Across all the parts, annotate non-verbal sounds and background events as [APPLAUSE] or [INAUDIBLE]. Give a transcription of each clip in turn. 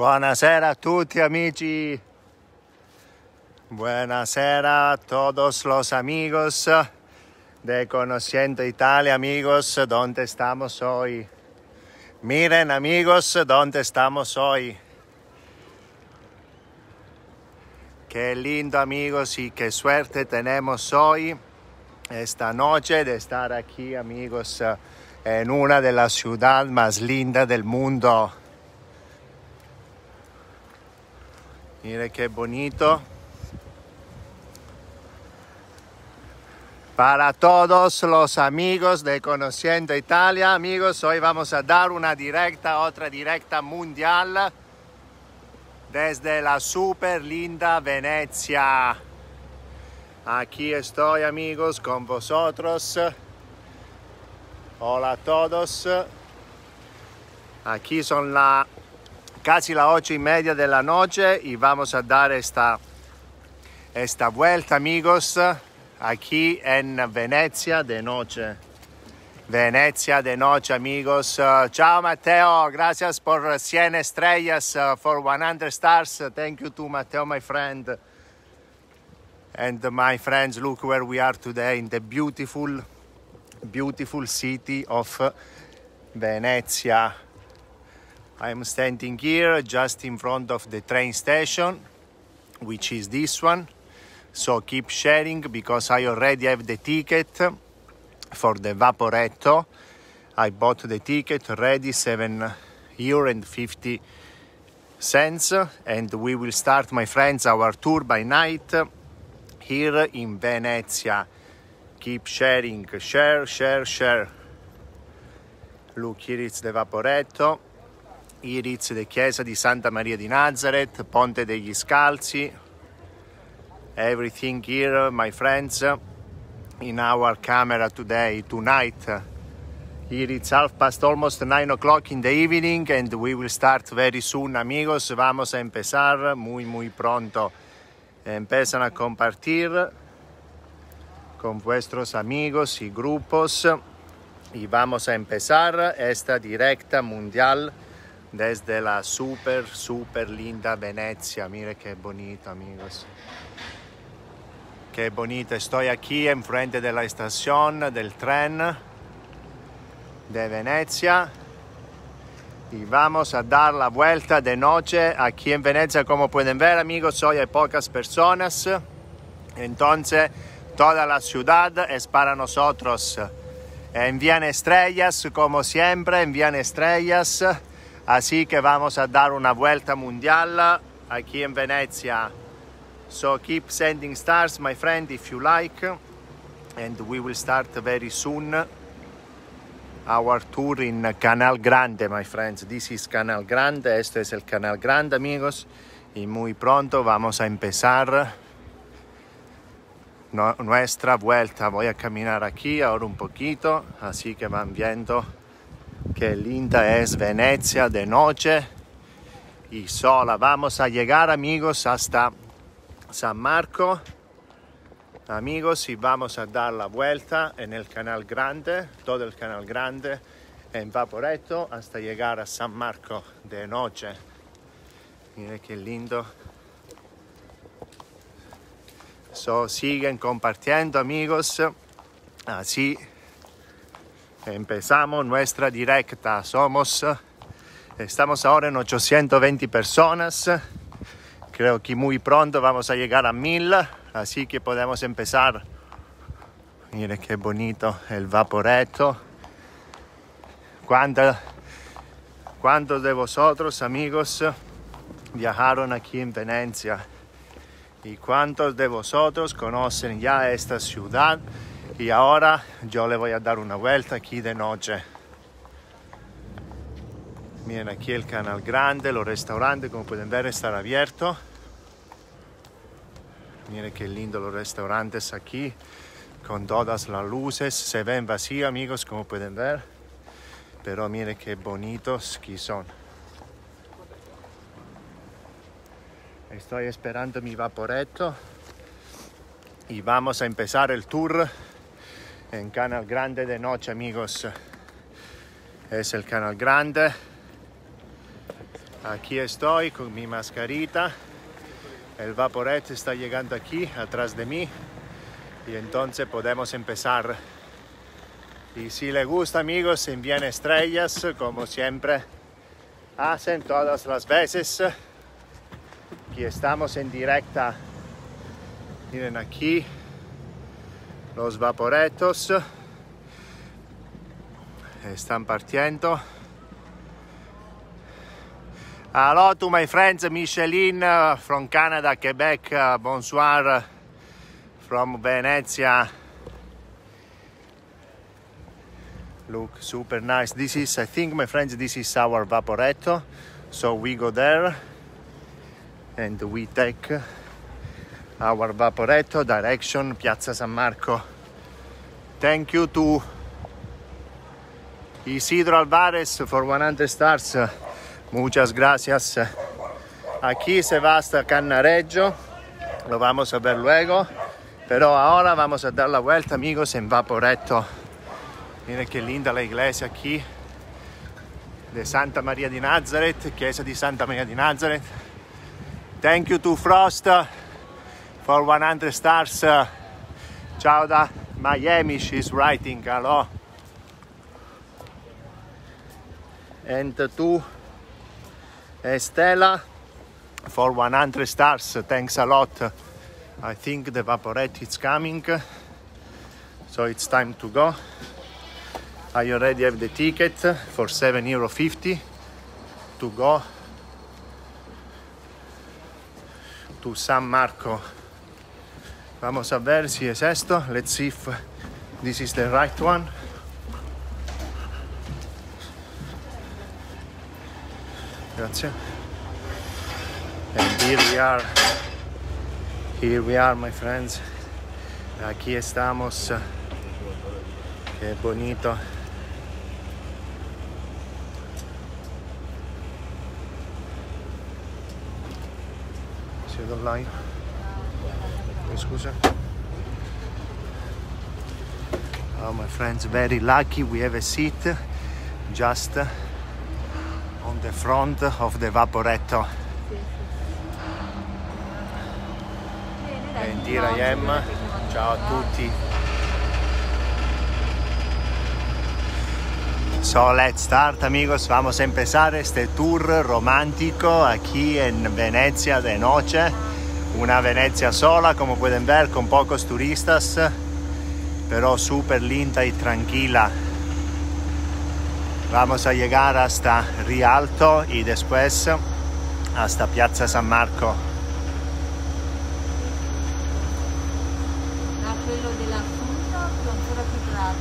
Buonasera a tutti amici. Buonasera a todos los amigos de Conociendo Italia, amigos, ¿dónde estamos hoy? Miren amigos, ¿dónde estamos hoy? Qué lindo amigos y qué suerte tenemos hoy, esta noche, de estar aquí amigos en una de las ciudades más lindas del mundo. Mire qué bonito. Para todos los amigos de Conociendo Italia, amigos, hoy vamos a dar una directa, otra directa mundial desde la super linda Venecia. Aquí estoy, amigos, con vosotros. Hola a todos. Aquí son la, casi las ocho y media de la noche y vamos a dar esta, esta vuelta, amigos aquí en Venecia de noche. Venecia de noche, amigos. Ciao, Matteo. Gracias por 100 estrellas, for 100 stars. Thank you to Matteo, my friend. And my friends, look where we are today in the beautiful, beautiful city of Venezia. I'm standing here just in front of the train station, which is this one. So keep sharing because I already have the ticket for the Vaporetto. I bought the ticket ready, 7 euro and 50 cents. And we will start, my friends, our tour by night here in Venezia. Keep sharing, share, share, share. Look, here it's the Vaporetto. It's the Chiesa di Santa Maria di Nazareth, Ponte degli Scalzi, everything here, my friends, in our camera today, tonight. Here it's half past almost nine o'clock in the evening and we will start very soon, amigos. Vamos a empezar muy, muy pronto. Empiezan a compartir con vuestros amigos y grupos y vamos a empezar esta directa mundial desde la super, super linda Venecia. Mire qué bonito, amigos. Qué bonito, estoy aquí enfrente de la estación del tren de Venecia y vamos a dar la vuelta de noche aquí en Venecia. Como pueden ver, amigos, hoy hay pocas personas, entonces toda la ciudad es para nosotros. Envían estrellas, como siempre, envían estrellas, así que vamos a dar una vuelta mundial aquí en Venecia. So keep sending stars, my friend, if you like. And we will start very soon our tour in Canal Grande, my friends. This is Canal Grande. Esto es el Canal Grande, amigos. Y muy pronto vamos a empezar nuestra vuelta. Voy a caminar aquí ahora un poquito, así que van viendo qué linda es Venecia de noche y sola. Vamos a llegar, amigos, hasta San Marco. Amigos, y vamos a dar la vuelta en el canal grande, todo el canal grande en Vaporetto hasta llegar a San Marco de noche. Mire qué lindo. So, siguen compartiendo amigos. Así empezamos nuestra directa. Somos, estamos ahora en 820 personas. Creo que muy pronto vamos a llegar a mil, así que podemos empezar. Mire qué bonito el vaporetto. ¿Cuántos, ¿Cuántos de vosotros, amigos, viajaron aquí en Venecia? ¿Y cuántos de vosotros conocen ya esta ciudad? Y ahora yo le voy a dar una vuelta aquí de noche. Miren aquí el canal grande, los restaurantes, como pueden ver, están abiertos. Miren qué lindo los restaurantes aquí, con todas las luces. Se ven vacíos, amigos, como pueden ver. Pero miren qué bonitos que son. Estoy esperando mi vaporetto y vamos a empezar el tour en Canal Grande de noche, amigos. Es el Canal Grande. Aquí estoy con mi mascarita. El vaporete está llegando aquí, atrás de mí. Y entonces podemos empezar. Y si le gusta, amigos, envían estrellas, como siempre hacen todas las veces. Aquí estamos en directa. Miren aquí los vaporetos. Están partiendo. Hello to my friends Micheline uh, from Canada, Quebec, uh, bonsoir uh, from Venezia. Look super nice. This is, I think, my friends, this is our Vaporetto. So we go there and we take our Vaporetto direction Piazza San Marco. Thank you to Isidro Alvarez for 100 stars. Muchas gracias. Aquí se va hasta Cannareggio, lo vamos a ver luego, pero ahora vamos a dar la vuelta amigos en Vaporetto. Miren qué linda la iglesia aquí de Santa Maria di Nazareth, chiesa di Santa Maria di Nazareth. Thank you to Frost for 100 stars. Uh, ciao da Miami, she's writing, hello. And to Estela for 100 stars. Thanks a lot. I think the Vaporette is coming, so it's time to go. I already have the ticket for 7 euro 50 to go to San Marco. Vamos a ver si es esto. Let's see if this is the right one. Grazie. And here we are. Here we are, my friends. Aquí estamos. Qué bonito. Siete online? Scusa. Oh, my friends, very lucky we have a seat just on the front of the Vaporetto. And here I am. Ciao a tutti. So let's start amigos, vamos a empezar este tour romántico aquí en Venecia de noche. Una Venecia sola, como pueden ver, con pocos turistas, pero súper linda y tranquila. Vamos a llegar hasta Rialto y después hasta Piazza San Marco.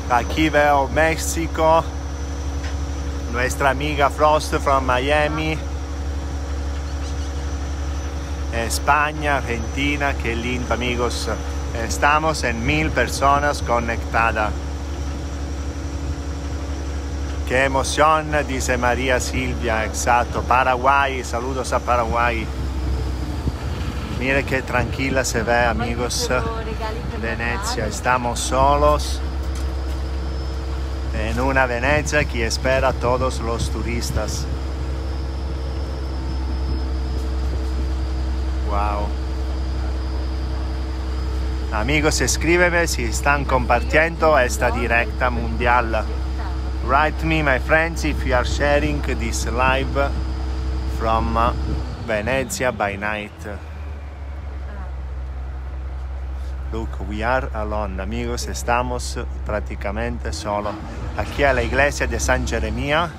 Aquí veo México, nuestra amiga Frost from Miami, España, Argentina, qué lindo amigos. Estamos en mil personas conectadas. Qué emoción, dice María Silvia, exacto. Paraguay, saludos a Paraguay. Mire qué tranquila se ve, amigos. Venecia, estamos solos en una Venecia que espera a todos los turistas. Wow. Amigos, escríbeme si están compartiendo esta directa mundial. Write me, my friends, if you are sharing this live from Venezia by night. Look, we are alone, amigos, estamos prácticamente solo. Aquí a la iglesia de San Jeremia.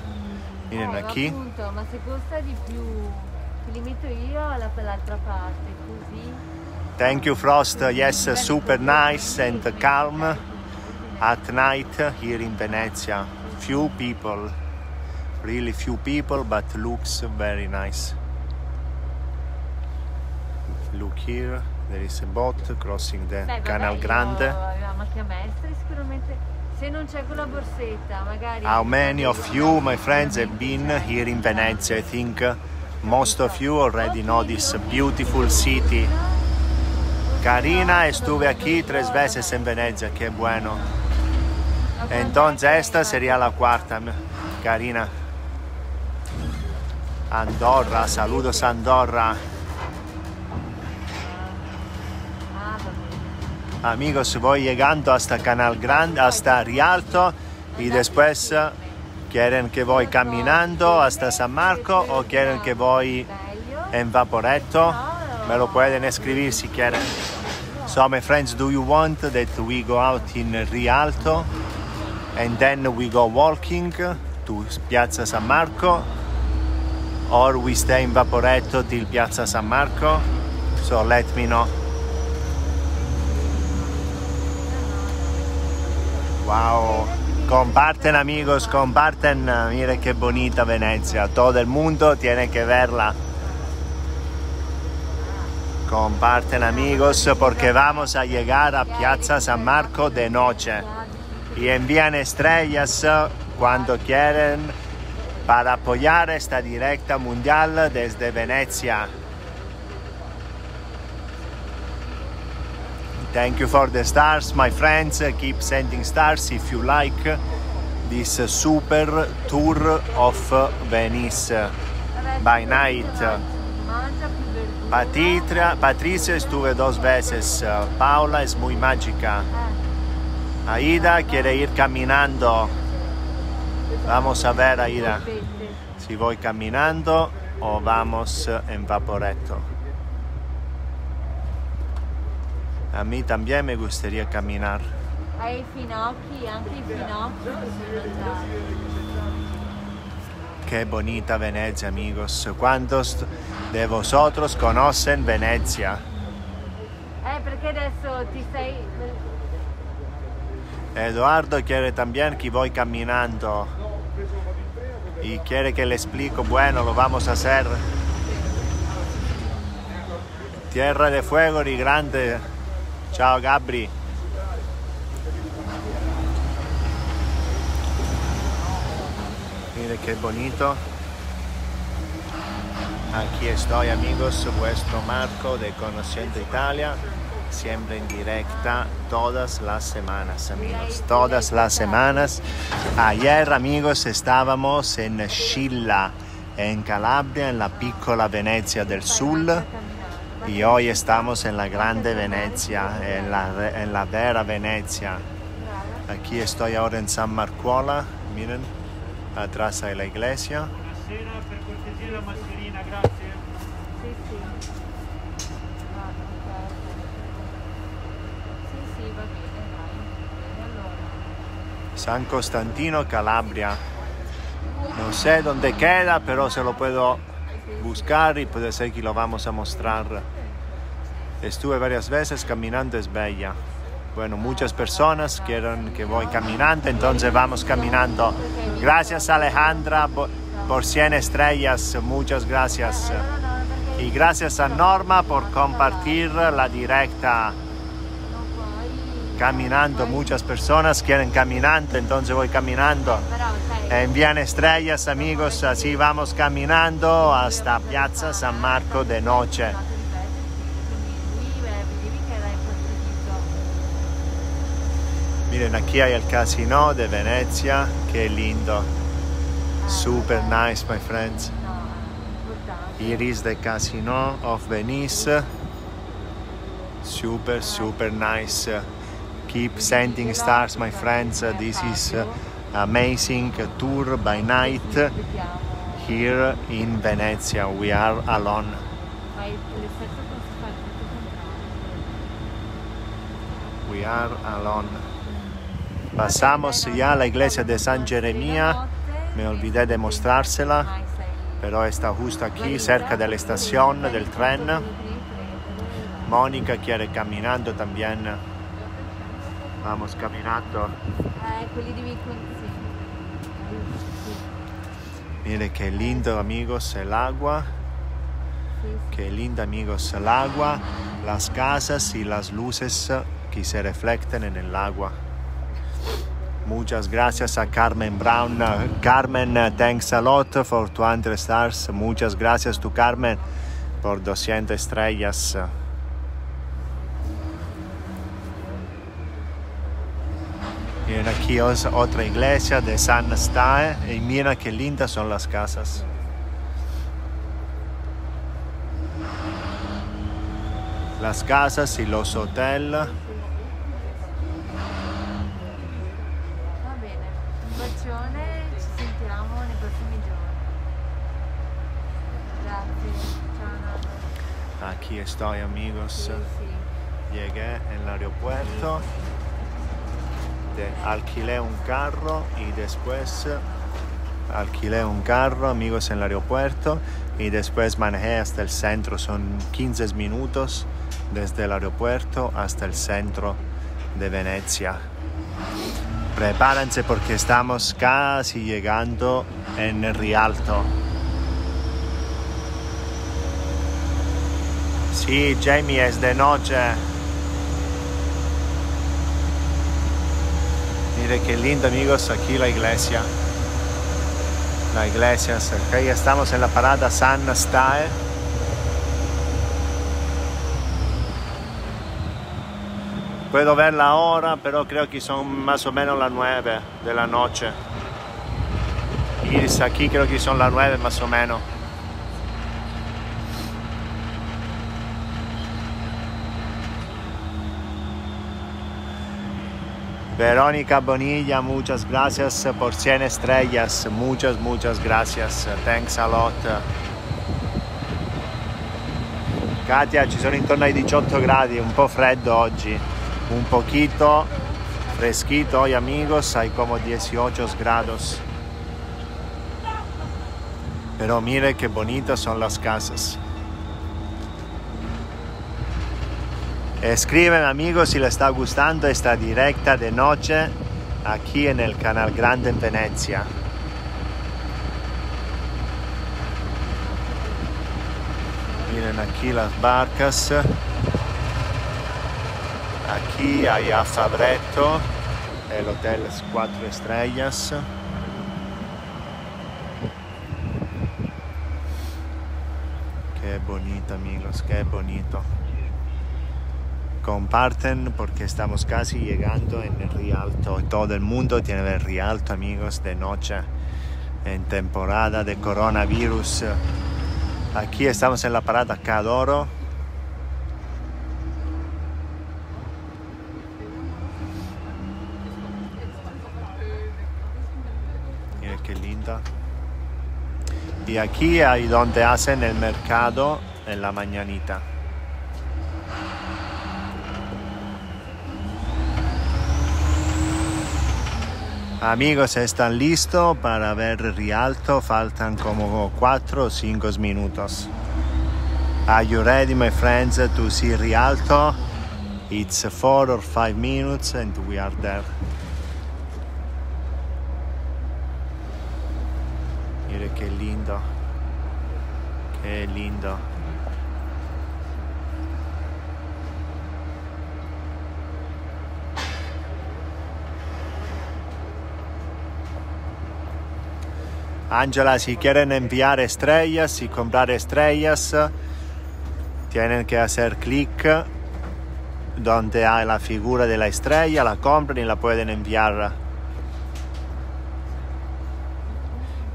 Miren aquí. Appunto, ma se costa di più, ti limito io alla quell'altra parte, così. Thank you, Frost. Yes, super nice and calm at night here in Venezia. Few people, really few people, but looks very nice. Look here, there is a boat crossing the Beh, Canal Grande. avevamo anche a sicuramente. Se non c'è con la borsetta, magari. How many of you, my friends, have been here in Venezia? I think most of you already know this beautiful city. Karina, estuve aquí tres veces en Venecia, qué bueno. Entonces esta sería la cuarta, Karina. Andorra, saludos Andorra. Amigos, voy llegando hasta Canal Grande, hasta Rialto y después eh, quieren que voy caminando hasta San Marco o que voy Meglio? en Vaporetto. Me lo pueden escribir si quieren. So, my friends, do you want that we go out in Rialto and then we go walking to Piazza San Marco or we stay in Vaporetto till Piazza San Marco? So let me know. Wow, comparten amigos, comparten, mire qué bonita Venecia, todo el mundo tiene que verla. Comparten amigos porque vamos a llegar a Piazza San Marco de noche y envían estrellas cuando quieren para apoyar esta directa mundial desde Venecia. Thank you for the stars, my friends. Keep sending stars if you like this super tour of Venice. By night. Patria, Patricia estuve dos veces. Paula es muy mágica. Aida quiere ir caminando. Vamos a ver, Aida, si voy caminando o vamos en vaporetto. A mí también me gustaría caminar. Hai i finocchi, anche i finocchi. Qué bonita Venecia, amigos. ¿Cuántos de vosotros conocen Venecia? Eh, perché adesso ti sei... Eduardo quiere también que voy caminando y quiere que le explico, bueno, lo vamos a hacer. Tierra de Fuego y Grande. Ciao Gabri. Mire qué bonito. Aquí estoy amigos, vuestro marco de Conociendo Italia, siempre en directa todas las semanas amigos, todas las semanas. Ayer amigos estábamos en Scilla, en Calabria, en la piccola Venecia del Sur. Y hoy estamos en la grande Venecia, en la, en la vera Venecia. Aquí estoy ahora en San Marcuola, miren, atrás hay la iglesia. San Costantino, Calabria. No sé dónde queda, pero se lo puedo buscar y puede ser que lo vamos a mostrar. Estuve varias veces caminando, es bella. Bueno, muchas personas quieren que voy caminando, entonces vamos caminando. Gracias Alejandra po- por 100 estrellas, muchas gracias. Y gracias a Norma por compartir la directa. Caminando, muchas personas quieren caminando, entonces voy caminando. Envían estrellas amigos, así vamos caminando hasta Piazza San Marco de noche. Miren, aquí hay el casino de Venecia, qué lindo. Super nice, my friends. Here is the casino of Venice. Super, super nice. Keep sending stars, my friends. This is amazing tour by night here in Venezia. We are alone. We are alone. Pasamos ya a la iglesia de San Jeremia. Me olvidé de mostrársela, pero está justo aquí, cerca de la estación del tren. Mónica quiere caminando también. Vamos caminando. Mire qué lindo, amigos, el agua. Qué lindo, amigos, el agua, las casas y las luces que se reflejan en el agua. Muchas gracias a Carmen Brown. Carmen, eh, thanks a lot for 200 stars. Muchas gracias tu Carmen por 200 estrellas. Mira aquí es otra iglesia de San Stae y mira qué lindas son las casas. Las casas y los hoteles. Bacione, ci sentiamo nei prossimi giorni. Grazie. Ciao Nando. Aquí estoy amigos. Llegué en el aeropuerto, de- alquilé un carro y después alquilé un carro, amigos, en el aeropuerto y después manejé hasta el centro. Son 15 minutos desde el aeropuerto hasta el centro de Venecia. Prepárense porque estamos casi llegando en el Rialto. Sí, Jamie, es de noche. Mire qué lindo, amigos, aquí la iglesia. La iglesia, ya estamos en la parada San Stae. Puedo ver la hora, pero creo que son más o menos las 9 de la noche. Y aquí creo que son las 9 más o menos. Verónica Bonilla, muchas gracias por 100 estrellas. Muchas, muchas gracias. Thanks a lot. Katia, ci sono intorno ai 18 gradi, un po' freddo oggi. Un poquito fresquito hoy, amigos. Hay como 18 grados. Pero mire qué bonitas son las casas. Escriben amigos si les está gustando esta directa de noche aquí en el Canal Grande en Venecia. Miren aquí las barcas. Aquí hay a Fabretto, el hotel es cuatro estrellas. Qué bonito amigos, qué bonito comparten porque estamos casi llegando en el Rialto. Todo el mundo tiene el Rialto, amigos, de noche en temporada de coronavirus. Aquí estamos en la parada Cadoro. Y aquí hay donde hacen el mercado en la mañanita. Amigos, están listos para ver Rialto. Faltan como 4 o 5 minutos. Are you ready, my friends, to see Rialto? It's 4 or 5 minutes and we are there. Mire qué lindo. Qué lindo. Angela, si quieren enviar estrellas y comprar estrellas, tienen que hacer clic donde hay la figura de la estrella, la compran y la pueden enviar.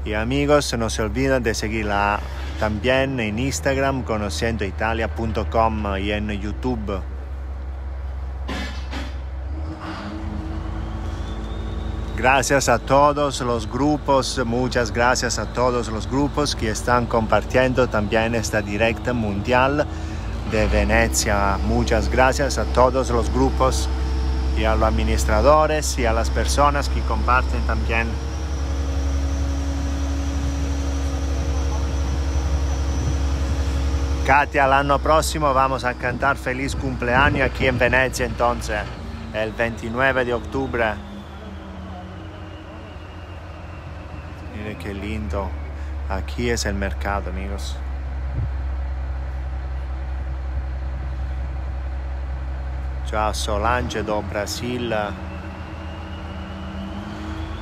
Y amigos, no se olviden de seguirla también en Instagram conociendoitalia.com y en YouTube. Gracias a todos los grupos, muchas gracias a todos los grupos que están compartiendo también esta directa mundial de Venecia. Muchas gracias a todos los grupos y a los administradores y a las personas que comparten también. Katia, el año próximo vamos a cantar feliz cumpleaños aquí en Venecia entonces, el 29 de octubre. Mire qué lindo. Aquí es el mercado, amigos. Ciao Solange do Brasil.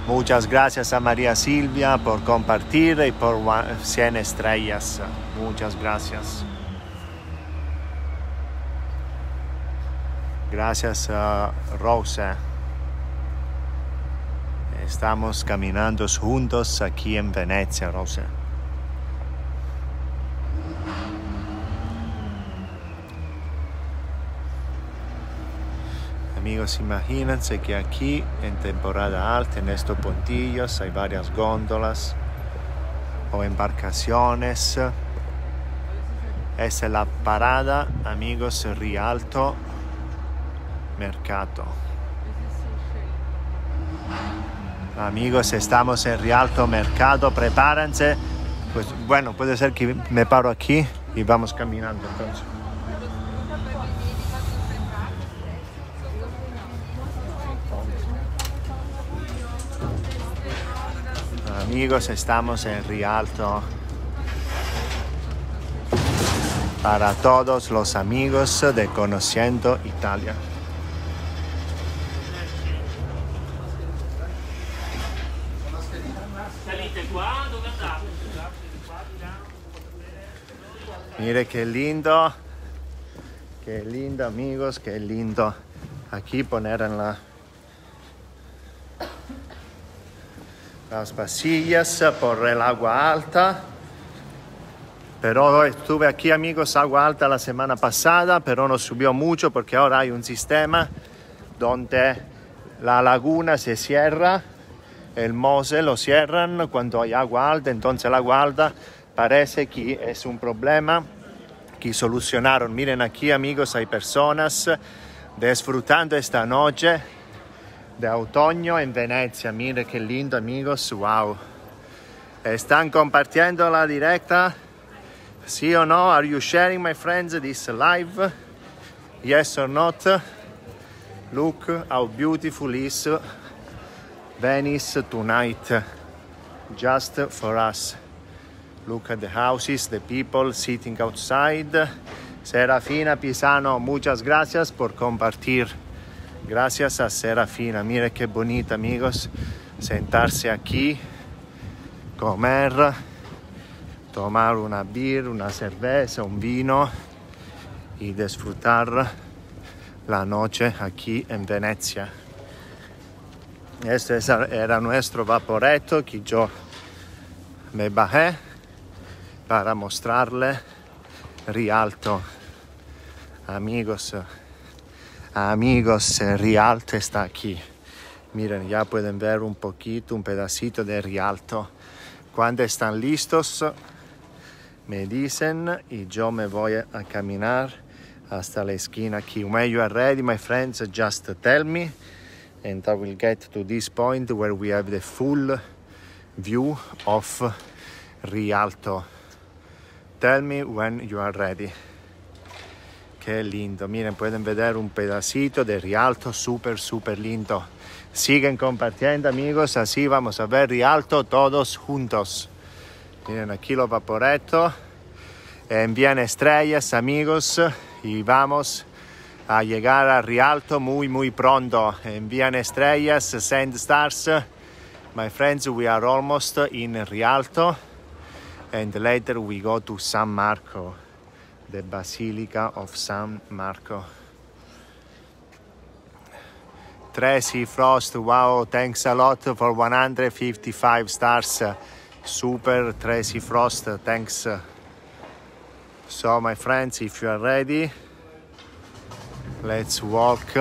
Muchas gracias a María Silvia por compartir y por 100 estrellas. Muchas gracias. Gracias a Rosa. Estamos caminando juntos aquí en Venecia, Rosa. Amigos, imagínense que aquí en temporada alta, en estos puntillos, hay varias góndolas o embarcaciones. Esa es la parada, amigos, Rialto Mercato. Amigos, estamos en Rialto Mercado, prepárense. Pues bueno, puede ser que me paro aquí y vamos caminando entonces. Amigos, estamos en Rialto. Para todos los amigos de Conociendo Italia. Mire qué lindo. Qué lindo amigos, qué lindo. Aquí poner en la las vasillas por el agua alta. Pero estuve aquí amigos agua alta la semana pasada, pero no subió mucho porque ahora hay un sistema donde la laguna se cierra, el Mose lo cierran cuando hay agua alta, entonces el agua alta parece que es un problema que solucionaron. Miren aquí amigos, hay personas disfrutando esta noche de otoño en Venecia. Miren qué lindo amigos, wow. Están compartiendo la directa. ¿Sí o no? Are you sharing my friends this live? Yes or not? Look how beautiful is Venice tonight. Just for us. Look at the houses, the people sitting outside. Serafina Pisano, muchas gracias por compartir. Gracias a Serafina. Mire qué bonito, amigos. Sentarse aquí, comer, tomar una beer, una cerveza, un vino y disfrutar la noche aquí en Venecia. Este era nuestro vaporeto que yo me bajé para mostrarle Rialto. Amigos, amigos, Rialto está aquí. Miren, ya pueden ver un poquito, un pedacito de Rialto. Cuando están listos, me dicen y yo me voy a caminar hasta la esquina aquí. When you are ready, my friends, just tell me and I will get to this point where we have the full view of Rialto. Tell me when you are ready. Qué lindo. Miren, pueden ver un pedacito de Rialto súper, súper lindo. Siguen compartiendo, amigos. Así vamos a ver Rialto todos juntos. Miren aquí los vaporetos. Envían estrellas, amigos. Y vamos a llegar a Rialto muy, muy pronto. Envían estrellas, send stars. My friends, we are almost in Rialto. And later we go to San Marco, the Basilica of San Marco. Tracy Frost, wow, thanks a lot for 155 stars. Super Tracy Frost, thanks. So, my friends, if you are ready, let's walk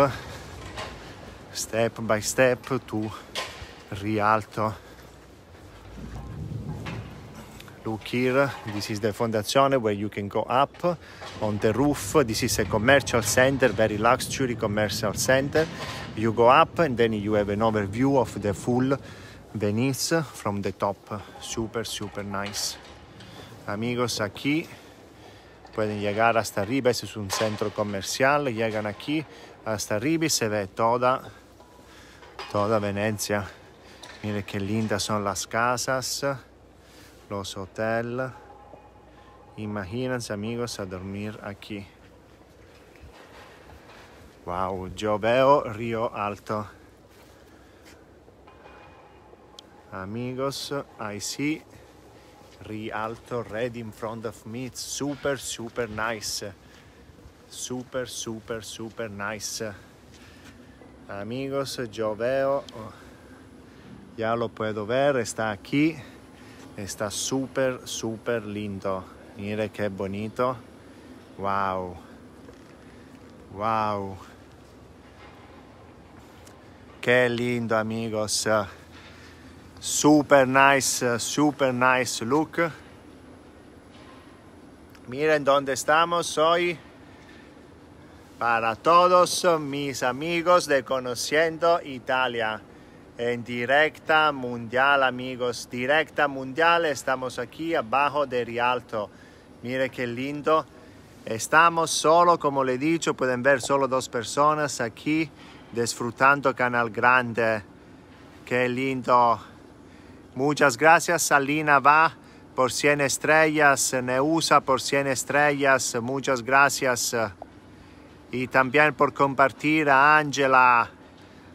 step by step to Rialto. Look here, this is the Fondazione where you can go up on the roof. This is a commercial center, very luxury commercial center. You go up and then you have an overview of the full Venice from the top. Super, super nice. Amigos, aquí pueden llegar hasta arriba. Ese es un centro comercial. Llegan aquí hasta arriba y se ve toda, toda Venecia. Mire qué lindas son las casas los hoteles. Imagínense amigos a dormir aquí. Wow, yo veo Río Alto. Amigos, I see Rialto right in front of me. It's super, super nice. Super, super, super nice. Amigos, yo veo, ya lo puedo ver, está aquí. Está súper, súper lindo. Mire qué bonito. Wow. Wow. Qué lindo, amigos. Super nice, super nice look. Miren dónde estamos hoy. Para todos mis amigos de Conociendo Italia. En directa mundial, amigos. Directa mundial. Estamos aquí abajo de Rialto. Miren qué lindo. Estamos solo, como le he dicho, pueden ver solo dos personas aquí disfrutando Canal Grande. Qué lindo. Muchas gracias, Salina va por 100 estrellas, Neusa por 100 estrellas, muchas gracias. Y también por compartir a Angela,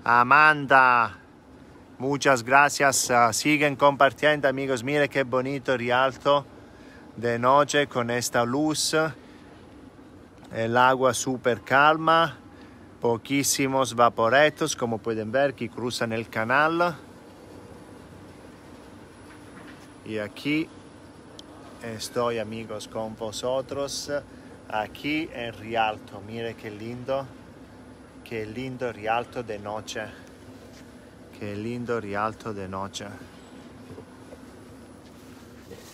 Amanda, muchas gracias. Siguen compartiendo, amigos. Mire qué bonito Rialto de noche con esta luz. El agua súper calma poquísimos vaporetos como pueden ver que cruzan el canal y aquí estoy amigos con vosotros aquí en Rialto mire qué lindo qué lindo Rialto de noche qué lindo Rialto de noche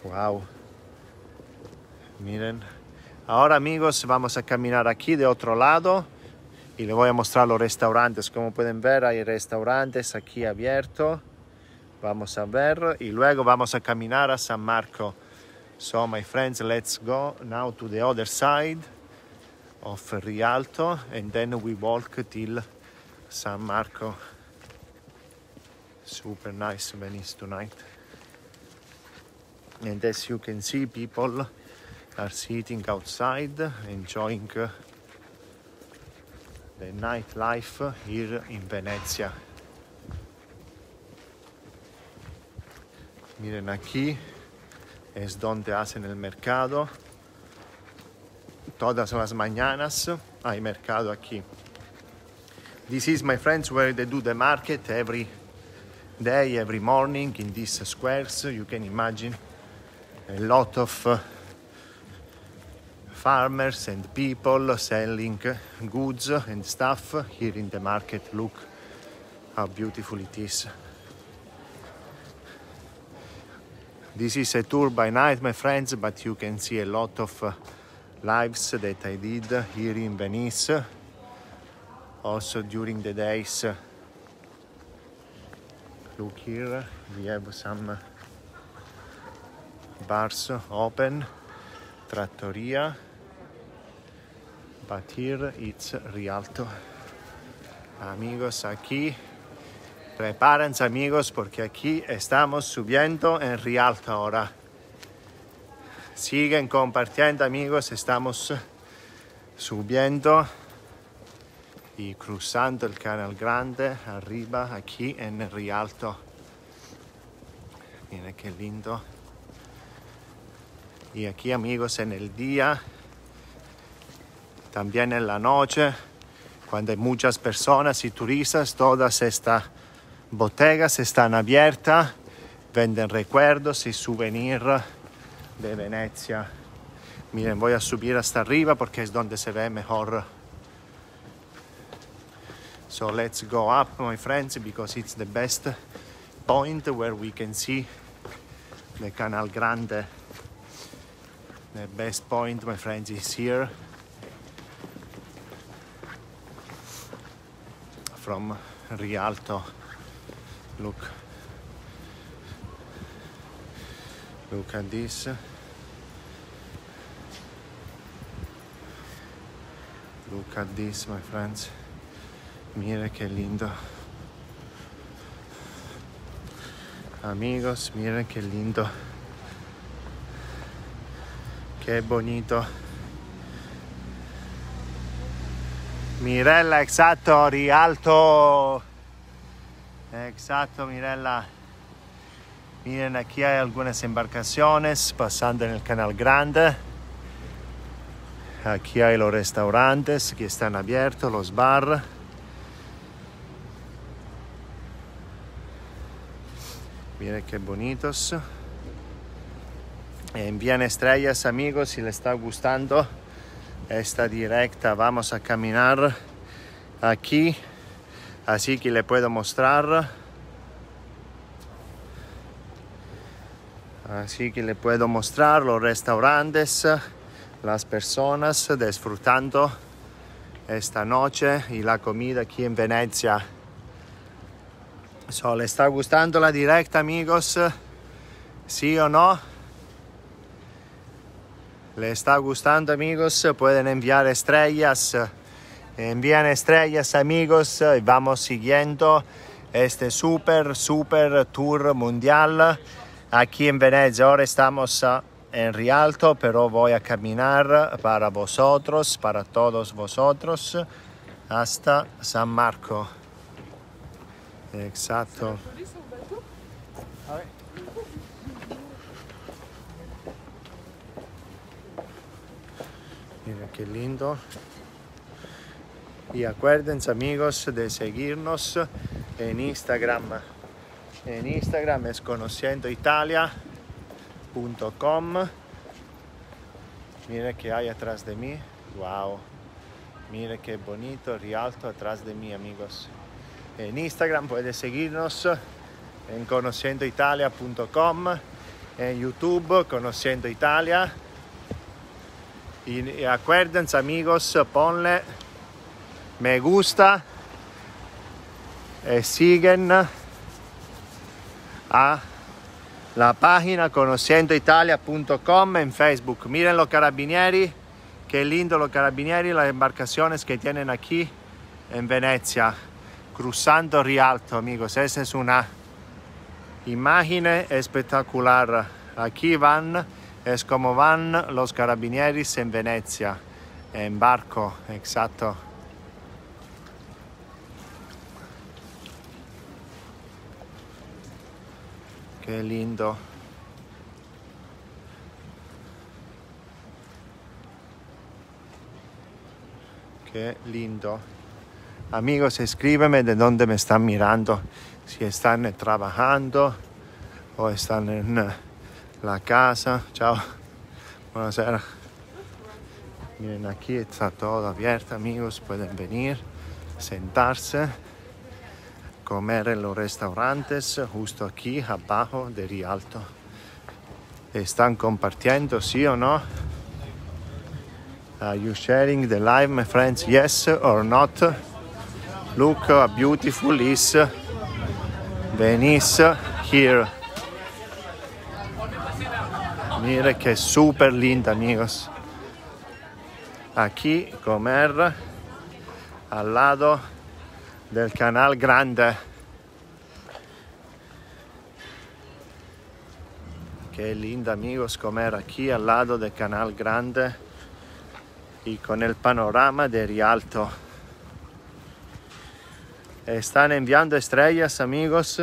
wow miren ahora amigos vamos a caminar aquí de otro lado y le voy a mostrar los restaurantes. Como pueden ver, hay restaurantes aquí abiertos. Vamos a ver y luego vamos a caminar a San Marco. So, my friends, let's go now to the other side of Rialto and then we walk till San Marco. Super nice Venice tonight. And as you can see, people are sitting outside enjoying uh, the nightlife here in Venezia. Miren aquí es donde hacen el mercado. Todas las mañanas hay mercado aquí. This is, my friends, where they do the market every day, every morning in these squares. You can imagine a lot of uh, farmers and people selling goods and stuff here in the market. Look how beautiful it is. This is a tour by night, my friends, but you can see a lot of uh, lives that I did here in Venice, also during the days. Look here, we have some bars open, trattoria, but here it's Rialto. Amigos, aquí, prepárense amigos porque aquí estamos subiendo en Rialto ahora. Siguen compartiendo amigos, estamos subiendo y cruzando el canal grande arriba aquí en Rialto. Mira qué lindo. Y aquí amigos en el día también en la noche, cuando hay muchas personas y turistas, todas estas bodegas están abiertas, venden recuerdos y souvenirs de Venecia. Miren, voy a subir hasta arriba porque es donde se ve mejor. So let's go up, my friends, because it's the best point where we can see the Canal Grande. The best point, my friends, is here. from Rialto. Look. Look at this. Look at this, my friends. Mire qué lindo. Amigos, miren qué lindo. Qué bonito. Mirella, exacto, Rialto. Exacto, Mirella. Miren, aquí hay algunas embarcaciones pasando en el Canal Grande. Aquí hay los restaurantes que están abiertos, los bar. Miren qué bonitos. Envían estrellas, amigos, si les está gustando esta directa. Vamos a caminar aquí Así que le puedo mostrar. Así que le puedo mostrar los restaurantes, las personas disfrutando esta noche y la comida aquí en Venecia. So, ¿Le está gustando la directa, amigos? ¿Sí o no? ¿Le está gustando, amigos? Pueden enviar estrellas. Envían estrellas, amigos, y vamos siguiendo este super, super tour mundial aquí en Venecia. Ahora estamos ah, en Rialto, pero voy a caminar para vosotros, para todos vosotros, hasta San Marco. Exacto. Mira qué lindo. Y acuérdense amigos de seguirnos en Instagram. En Instagram es conociendoitalia.com. Mire que hay atrás de mí. Wow. Mire qué bonito Rialto atrás de mí amigos. En Instagram puedes seguirnos en conociendoitalia.com. En YouTube Conociendo Italia. Y, acuérdense amigos, ponle me gusta y siguen a la página conociendoitalia.com en Facebook. Miren los carabinieri, qué lindo los carabinieri, las embarcaciones que tienen aquí en Venecia, cruzando Rialto, amigos. Esa es una imagen espectacular. Aquí van, es como van los carabinieris en Venecia, en barco, exacto. Qué lindo. Qué lindo. Amigos, escríbeme de dónde me están mirando. Si están trabajando o están en la casa. Chao. Buonasera. Miren, aquí está todo abierto, amigos. Pueden venir, sentarse comer en los restaurantes justo aquí abajo de Rialto. ¿Están compartiendo, sí o no? Are you sharing the live, my friends? Yes or not? Look how beautiful is Venice here. Mire que super linda, amigos. Aquí comer al lado del canal grande. Qué lindo amigos comer aquí al lado del canal grande y con el panorama de Rialto. Están enviando estrellas amigos.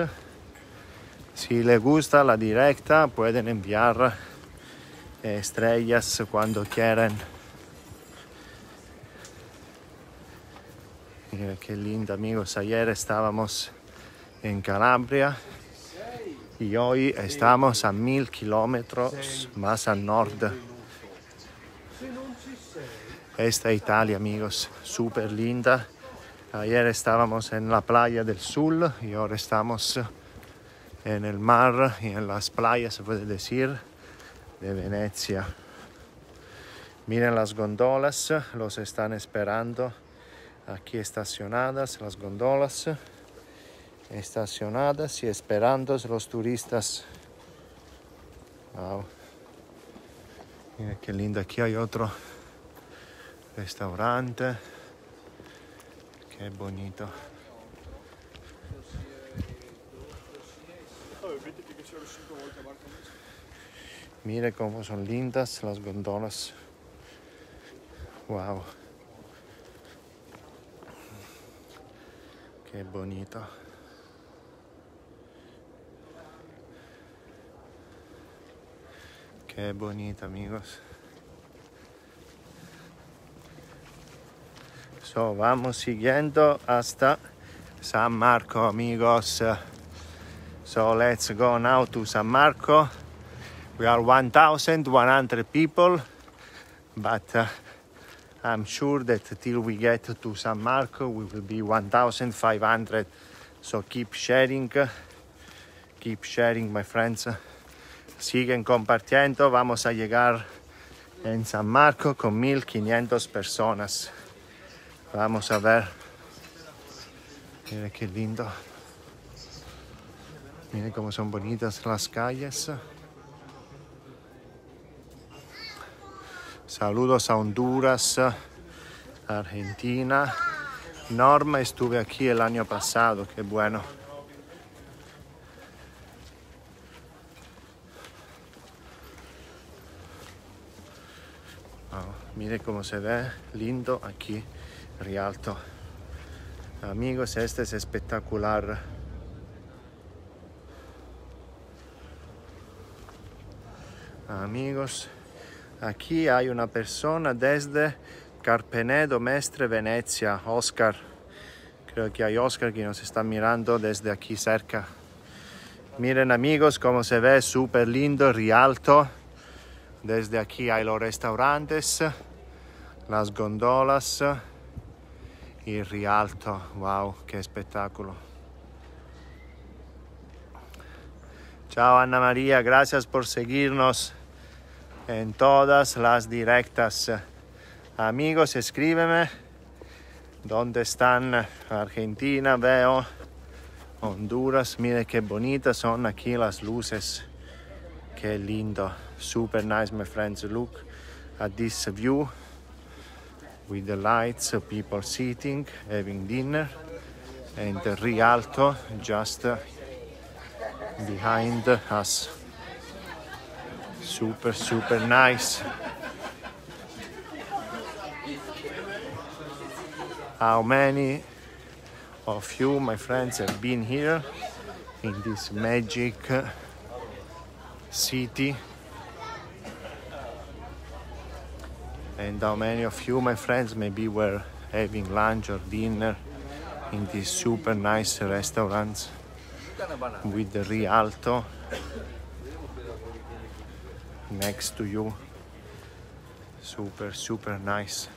Si les gusta la directa pueden enviar estrellas cuando quieran. Mira qué lindo amigos, ayer estábamos en Calabria y hoy estamos a mil kilómetros más al norte. Esta Italia amigos, súper linda. Ayer estábamos en la playa del sur y ahora estamos en el mar y en las playas, se puede decir, de Venecia. Miren las gondolas, los están esperando aquí estacionadas las gondolas estacionadas y esperando los turistas wow. mira qué lindo aquí hay otro restaurante qué bonito mire cómo son lindas las gondolas wow Qué bonito. Qué bonito, amigos. So, vamos siguiendo hasta San Marco, amigos. So, let's go now to San Marco. We are 1,100 people, but uh, I'm sure that till we get to San Marco, we will be 1,500. So keep sharing, keep sharing, my friends. Siguen compartiendo. Vamos a llegar en San Marco con 1500 personas. Vamos a ver. Mira qué lindo. Miren cómo son bonitas las calles. Saludos a Honduras, Argentina. Norma, estuve aquí el año pasado, qué bueno. Mire cómo se ve lindo aquí, Rialto. Amigos, este es espectacular. Amigos, aquí hay una persona desde Carpenedo, Mestre, Venecia, Oscar. Creo que hay Oscar que nos está mirando desde aquí cerca. Miren amigos cómo se ve, súper lindo, Rialto. Desde aquí hay los restaurantes, las gondolas y Rialto. Wow, qué espectáculo. Chao Ana María, gracias por seguirnos en todas las directas. Amigos, escríbeme dónde están Argentina, veo Honduras, mire qué bonitas son aquí las luces. Qué lindo, super nice my friends. Look at this view with the lights, of people sitting, having dinner and Rialto just uh, behind us. Super, super nice. How many of you, my friends, have been here in this magic uh, city? And how many of you, my friends, maybe were having lunch or dinner in these super nice restaurants? with the Rialto next to you. Super, super nice.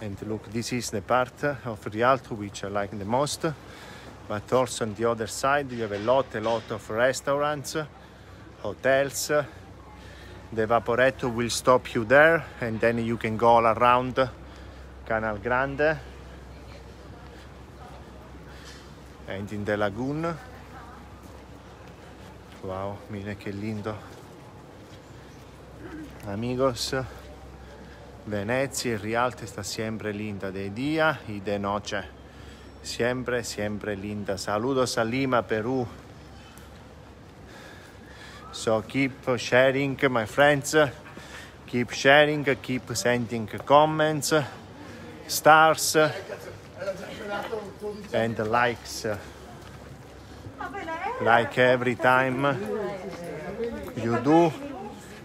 And look, this is the part of Rialto which I like the most. But also on the other side, you have a lot, a lot of restaurants, hotels. The Vaporetto will stop you there, and then you can go all around Canal Grande and in the lagoon. Wow, mire qué lindo. Amigos, Venecia y Rialto está siempre linda de día y de noche. Siempre, siempre linda. Saludos a Lima, Perú. So keep sharing, my friends. Keep sharing, keep sending comments, stars, and likes. Like every time you do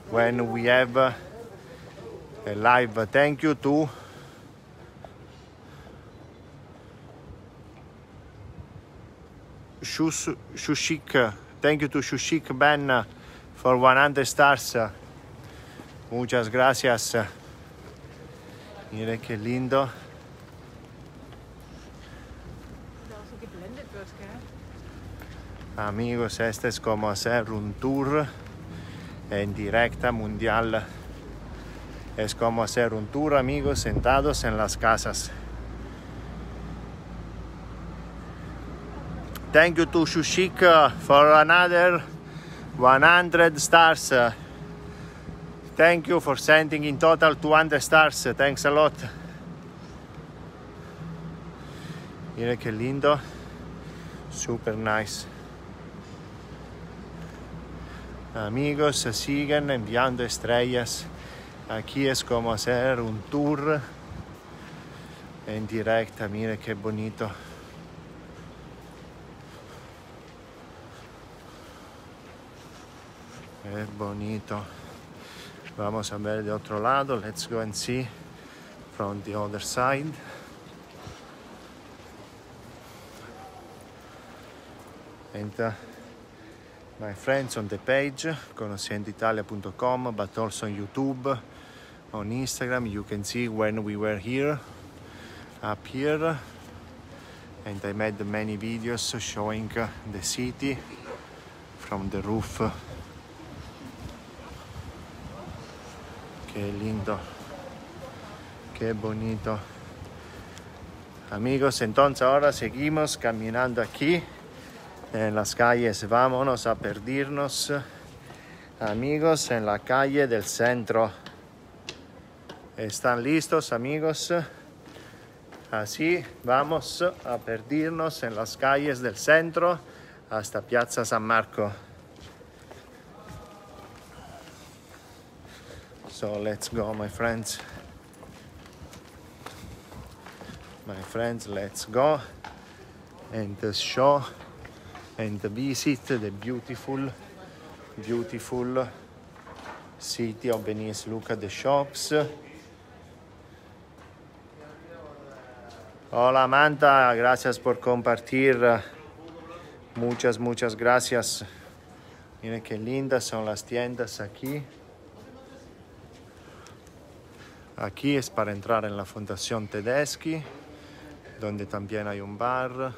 when we have a live. Thank you to Shus- Shushik. Thank you to Shushik Ben for 100 stars. Muchas gracias. Mire qué lindo. Amigos, este es como hacer un tour en directa mundial. Es como hacer un tour, amigos, sentados en las casas. Thank you to Shushik for another 100 stars. Uh, Thank you for sending in total 200 stars. Thanks a lot. Mira qué lindo. Super nice. Amigos, sigan enviando estrellas. Aquí es como hacer un tour en directa. Mira qué bonito. Es bonito. Vamos a ver de otro lado. Let's go and see from the other side. And uh, my friends on the page, conoscendoitalia.com, but also on YouTube, on Instagram. You can see when we were here, up here, and I made many videos showing uh, the city from the roof. Qué lindo, qué bonito. Amigos, entonces ahora seguimos caminando aquí en las calles. Vámonos a perdernos, amigos, en la calle del centro. ¿Están listos, amigos? Así vamos a perdernos en las calles del centro hasta Piazza San Marco. So let's go, my friends. My friends, let's go and show and visit the beautiful, beautiful city of Venice. Look at the shops. Hola Manta, gracias por compartir. Muchas, muchas gracias. Miren qué lindas son las tiendas aquí. Aquí es para entrar en la Tedeschi, donde también hay un bar.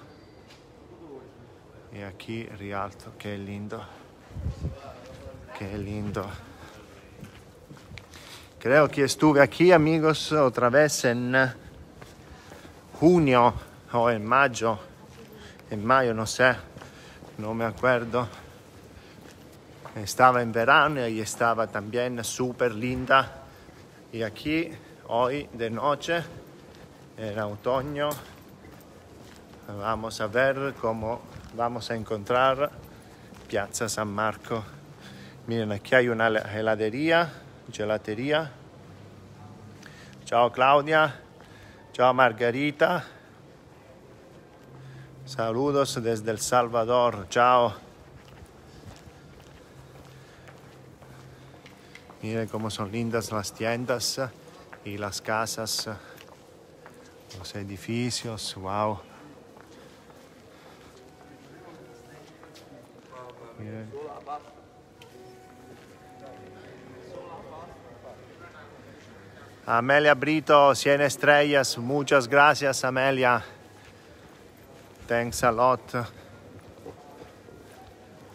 Y aquí Rialto, qué lindo. Qué lindo. Creo que estuve aquí, amigos, otra vez en junio o en mayo. En mayo, no sé, no me acuerdo. Estaba en verano y estaba también súper linda. Y aquí, hoy de noche, en otoño, vamos a ver cómo vamos a encontrar Piazza San Marco. Miren, aquí hay una heladería, gelatería. Ciao Claudia, ciao Margarita. Saludos desde El Salvador, ciao. Miren cómo son lindas las tiendas y las casas, los edificios, wow. Amelia Brito, 100 estrellas, muchas gracias Amelia. Thanks a lot.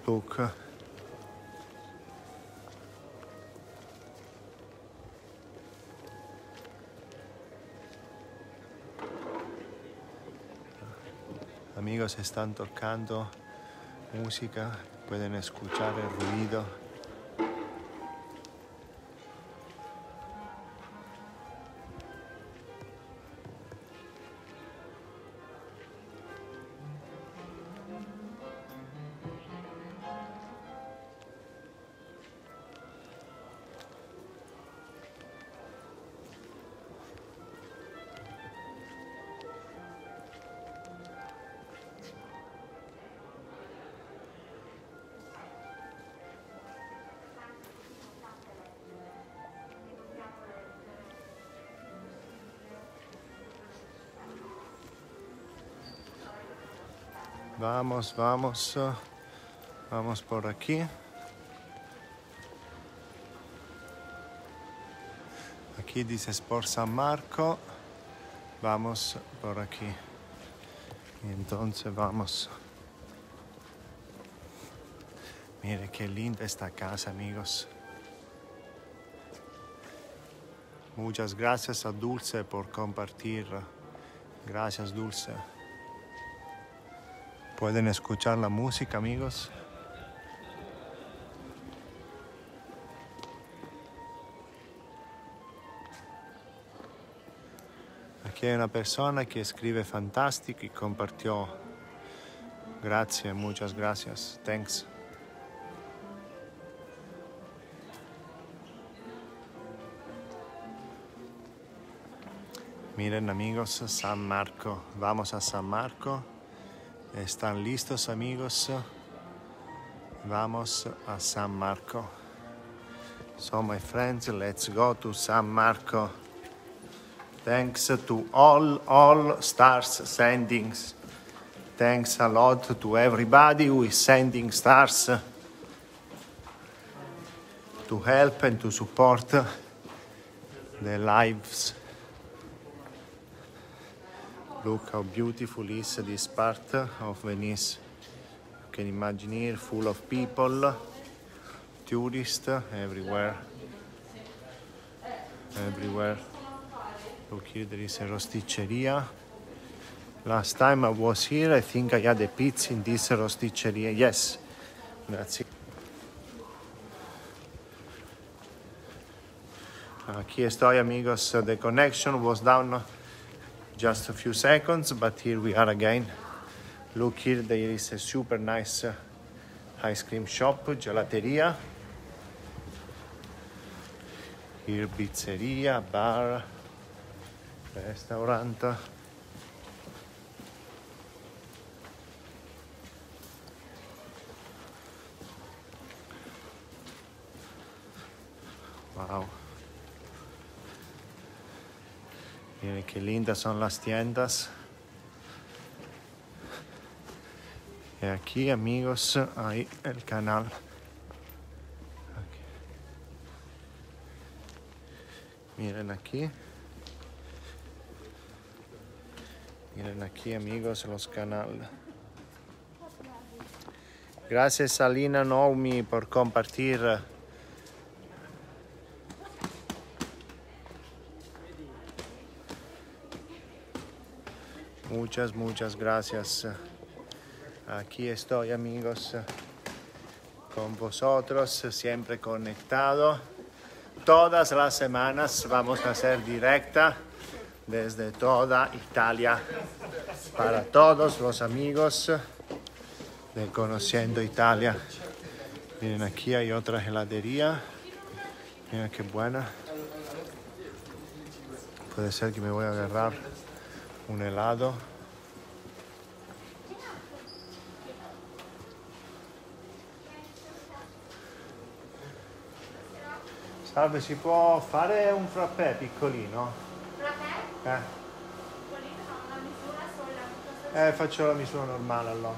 Look. Amigos están tocando música, pueden escuchar el ruido. Vamos, vamos, vamos por aquí. Aquí dice Sport San Marco. Vamos por aquí. Y entonces vamos. Mire qué linda esta casa, amigos. Muchas gracias a Dulce por compartir. Gracias, Dulce. Pueden escuchar la música, amigos. Aquí hay una persona que escribe fantástico y compartió. Gracias, muchas gracias. Thanks. Miren amigos, San Marco. Vamos a San Marco. ¿Están listos amigos? Vamos a San Marco. So my friends, let's go to San Marco. Thanks to all all stars sendings. Thanks a lot to everybody who is sending stars to help and to support the lives. Look how beautiful is this part of Venice. You can imagine here, full of people, tourists everywhere. Everywhere. Look here, there is a rosticceria. Last time I was here, I think I had a pizza in this rosticceria. Yes, that's it. Aquí estoy, amigos. The connection was down just a few seconds, but here we are again. Look here, there is a super nice uh, ice cream shop, gelateria. Here, pizzeria, bar, restaurant. Miren qué lindas son las tiendas. Y aquí, amigos, hay el canal. Miren aquí. Miren aquí, amigos, los canales. Gracias a Naomi por compartir. Muchas, muchas gracias. Aquí estoy, amigos, con vosotros, siempre conectado. Todas las semanas vamos a hacer directa desde toda Italia para todos los amigos de Conociendo Italia. Miren, aquí hay otra heladería. Miren qué buena. Puede ser que me voy a agarrar un helado. Salve, si può fare un frappè piccolino? Eh. Eh, faccio la misura normale allora.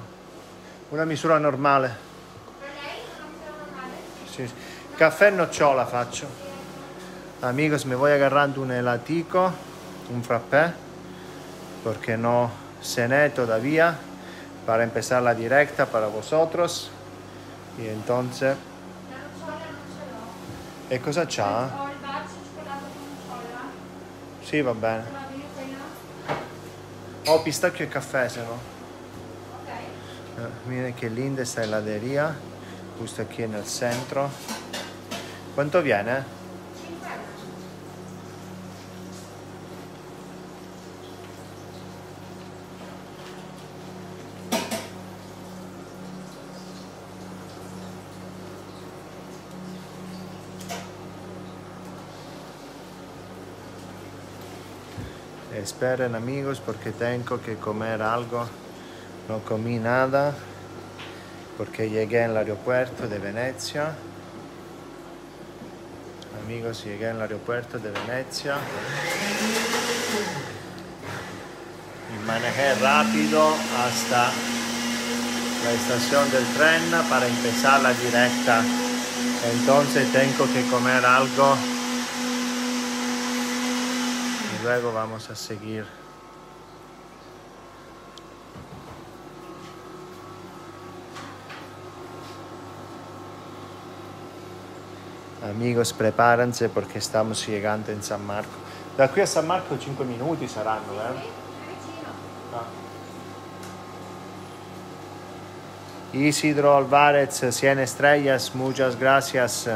Una misura normale. Sì, sì. Caffè nocciola faccio. Amigos, me voy agarrando un helatico, un frappé, porque no cené todavía, para empezar la directa para vosotros. Y entonces... E cosa c'ha? Ho il bar cioccolato con Sì, va bene. Ho oh, pistacchio e caffè, se no. Ok. Eh, viene che l'Indes è laderia, questo qui nel centro. Quanto viene? Esperen amigos porque tengo que comer algo. No comí nada porque llegué el aeropuerto de Venecia. Amigos, llegué el aeropuerto de Venecia. Y manejé rápido hasta la estación del tren para empezar la directa. Entonces tengo que comer algo luego vamos a seguir. Amigos, prepárense porque estamos llegando en San Marco. Da qui a San Marco 5 minuti saranno, eh? Ah. Isidro Alvarez, Cien Estrellas, muchas gracias.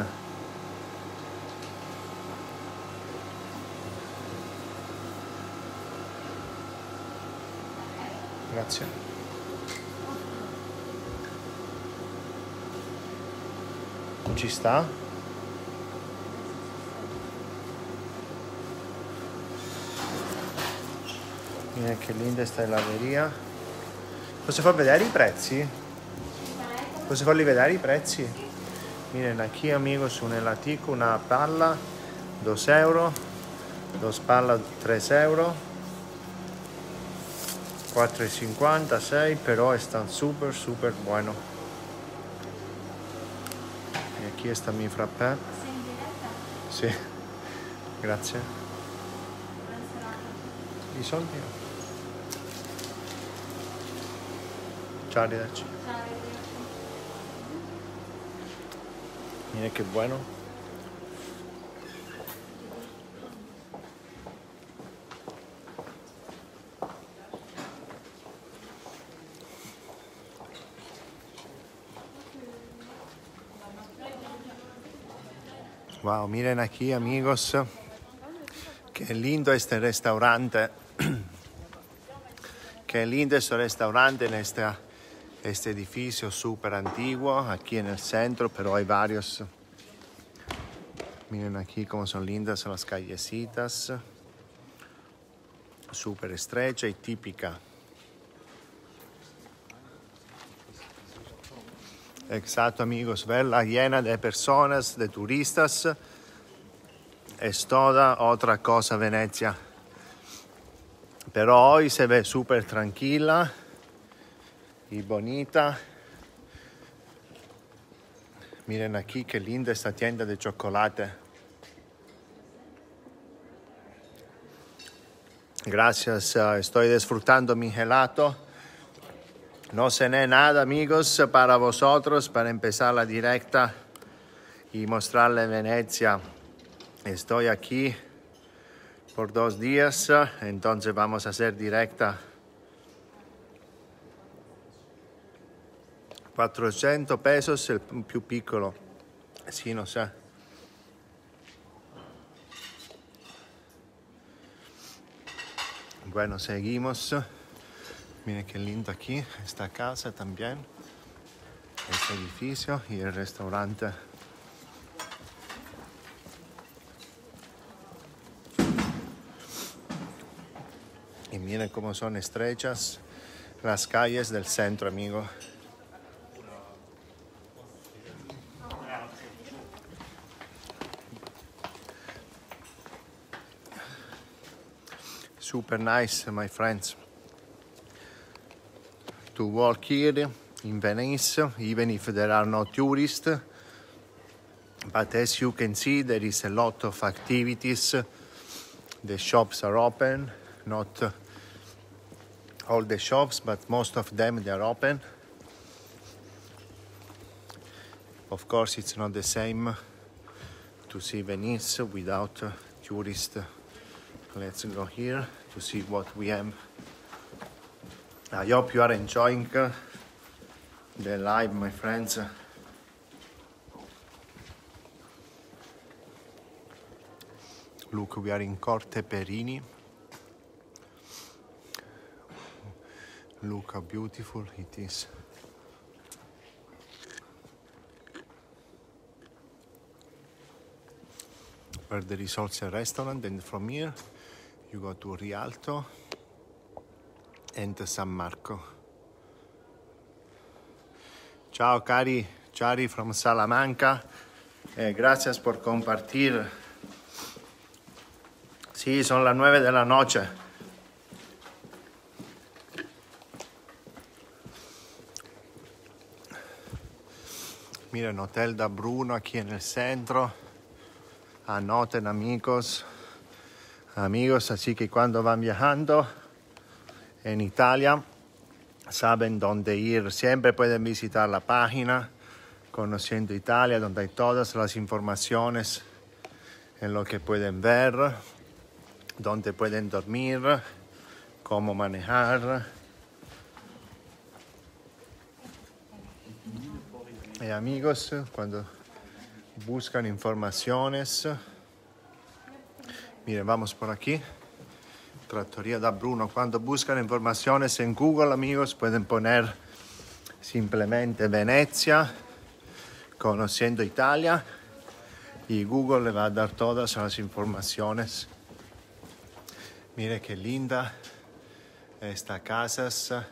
Grazie. Ci sta? Mira che linda sta heladeria. Posso far vedere i prezzi? Posso farli vedere i prezzi? Miren, aquí amigos, un helatico, una palla, 2 euro, dos pallas 3 euro, 4,50, 6, pero están súper, súper bueno. Y aquí está mi diretta? Sì. Grazie. I soldi? Ciao, arrivederci. Mira qué bueno. Wow, miren aquí amigos, qué lindo este restaurante. [CLEARS THROAT] Qué lindo este restaurante en este, este edificio súper antiguo, aquí en el centro, pero hay varios. Miren aquí cómo son lindas las callecitas. Súper estrecha y típica. Exacto amigos, verla llena de personas, de turistas, es toda otra cosa Venecia. Pero hoy se ve súper tranquila y bonita. Miren aquí qué linda esta tienda de chocolate. Gracias, uh, estoy disfrutando mi gelato. No cené nada, amigos, para vosotros, para empezar la directa y mostrarle Venecia. Estoy aquí por dos días, entonces vamos a hacer directa. 400 pesos el più piccolo. Sí, no sé. Bueno, seguimos. Miren qué lindo aquí, esta casa también, este edificio y el restaurante. Y miren cómo son estrechas las calles del centro, amigo. Super nice, my friends. To walk here in Venice, even if there are no tourists. But as you can see, there is a lot of activities. The shops are open, not all the shops, but most of them they are open. Of course, it's not the same to see Venice without tourists. Let's go here to see what we have I hope you are enjoying the live, my friends. Look, we are in Corte Perini. Look how beautiful it is. Where there is also a restaurant, and from here you go to Rialto and San Marco. Ciao cari, Chari from Salamanca. Eh, gracias por compartir. Sí, son las nueve de la noche. Miren, Hotel da Bruno aquí en el centro. Anoten amigos, amigos, así que cuando van viajando, en Italia saben dónde ir. Siempre pueden visitar la página Conociendo Italia, donde hay todas las informaciones en lo que pueden ver, dónde pueden dormir, cómo manejar. Y amigos, cuando buscan informaciones, miren, vamos por aquí. Trattoria da Bruno. Cuando buscan informaciones en Google, amigos, pueden poner simplemente Venecia, conociendo Italia, y Google le va a dar todas las informaciones. Mire qué linda esta casa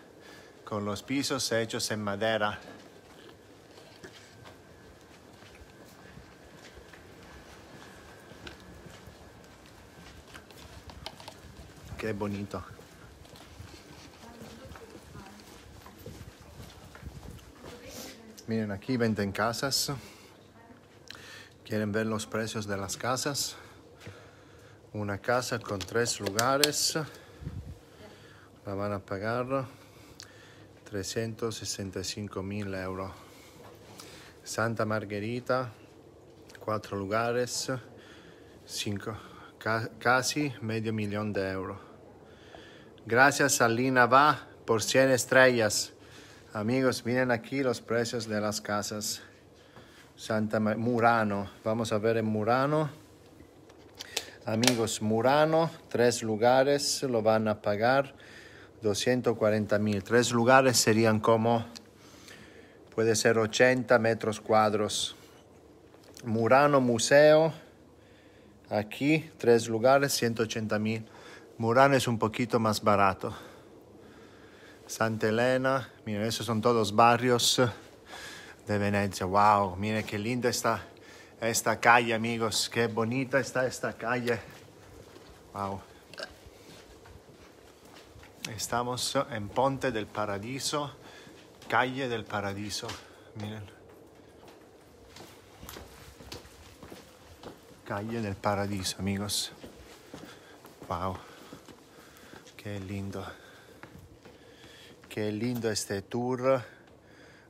con los pisos hechos en madera. Qué bonito. Miren, aquí venden casas. ¿Quieren ver los precios de las casas? Una casa con tres lugares. La van a pagar 365 mil euros. Santa Margherita, cuatro lugares, cinco, ca- casi medio millón de euros. Gracias a Lina Va por 100 estrellas. Amigos, miren aquí los precios de las casas. Santa Murano, vamos a ver en Murano. Amigos, Murano, tres lugares lo van a pagar 240 mil. Tres lugares serían como, puede ser 80 metros cuadros. Murano Museo, aquí, tres lugares, 180 mil. Murano es un poquito más barato. Santa Elena, miren, esos son todos barrios de Venecia. Wow, miren qué linda está esta calle, amigos. Qué bonita está esta calle. Wow. Estamos en Ponte del Paradiso, calle del Paradiso. Miren. Calle del Paradiso, amigos. Wow. Qué lindo. Qué lindo este tour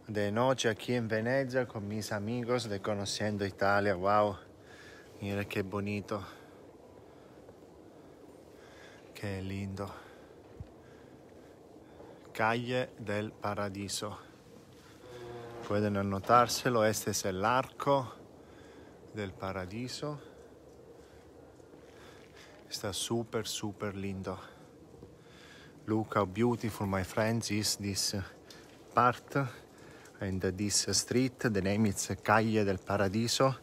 de noche aquí en Venecia con mis amigos de Conociendo Italia. Wow. Mira qué bonito. Qué lindo. Calle del Paradiso. Pueden anotárselo, este es el arco del Paradiso. Está súper, súper lindo. Look how beautiful, my friends, is this uh, part and this street. The name is Calle del Paradiso.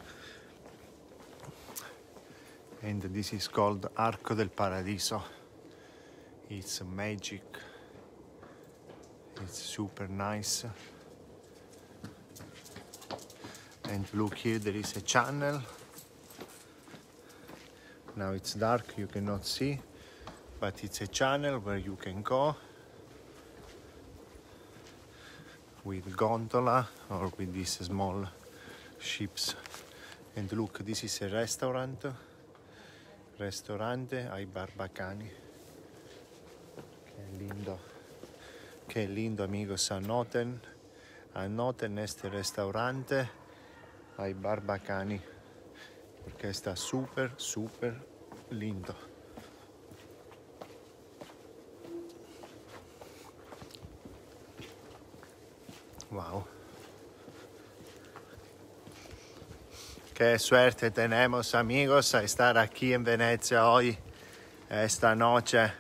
And this is called Arco del Paradiso. It's magic. It's super nice. And look here, there is a channel. Now it's dark, you cannot see, but it's a channel where you can go with gondola or with these small ships. And look, this is a restaurant. Restaurante ai Barbacani. Qué lindo. Qué lindo, amigos. Anoten, anoten este restaurante ai Barbacani. Porque está súper, súper lindo. Wow. Qué suerte tenemos amigos a estar aquí en Venecia hoy, esta noche.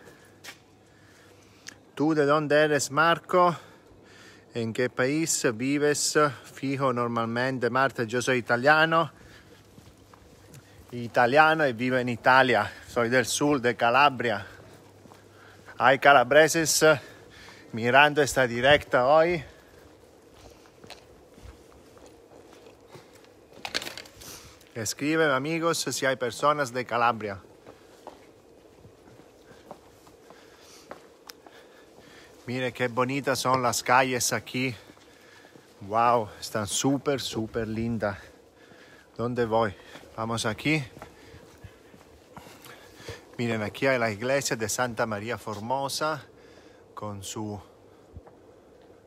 ¿Tú de dónde eres, Marco? ¿En qué país vives fijo normalmente? Marta, yo soy italiano. Italiano y vivo en Italia. Soy del sur de Calabria. Hay calabreses mirando esta directa hoy. Escriben amigos si hay personas de Calabria. Mire qué bonitas son las calles aquí. Wow, están súper, súper lindas. ¿Dónde voy? Vamos aquí. Miren, aquí hay la iglesia de Santa María Formosa con su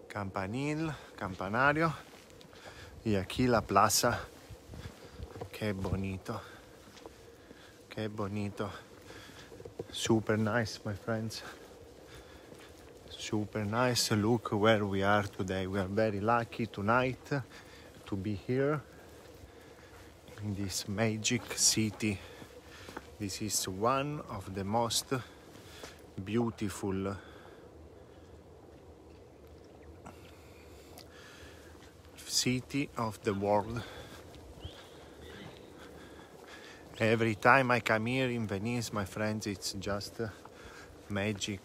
campanil, campanario. Y aquí la plaza. Qué bonito. Qué bonito. Super nice, my friends. Super nice. Look where we are today. We are very lucky tonight to be here in this magic city. This is one of the most beautiful city of the world. Every time I come here in Venice, my friends, it's just uh, magic.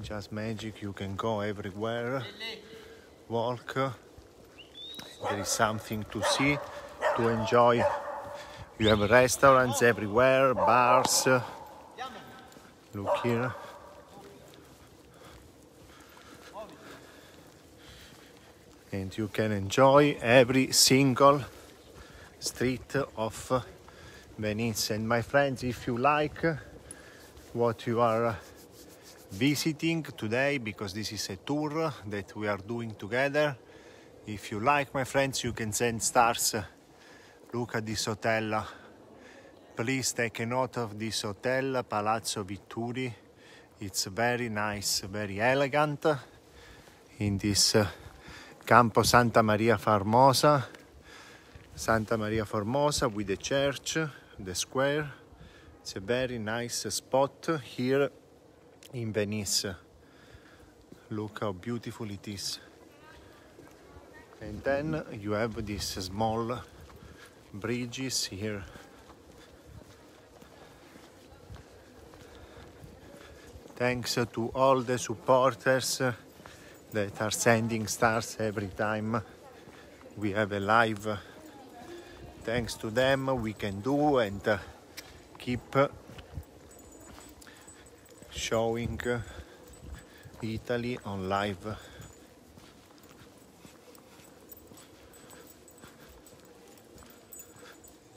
Just magic. You can go everywhere, walk. There is something to see, to enjoy. You have restaurants everywhere, bars. Look here. And you can enjoy every single street of Venice. And my friends, if you like what you are visiting today, because this is a tour that we are doing together, if you like, my friends, you can send stars. Look at this hotel. Please take a note of this hotel, Palazzo Vitturi. It's very nice, very elegant in this uh, Campo Santa Maria Formosa. Santa Maria Formosa with the church, the square. It's a very nice spot here in Venice. Look how beautiful it is. And then you have these small bridges here. Thanks to all the supporters that are sending stars every time we have a live. Thanks to them, we can do and uh, keep showing Italy on live.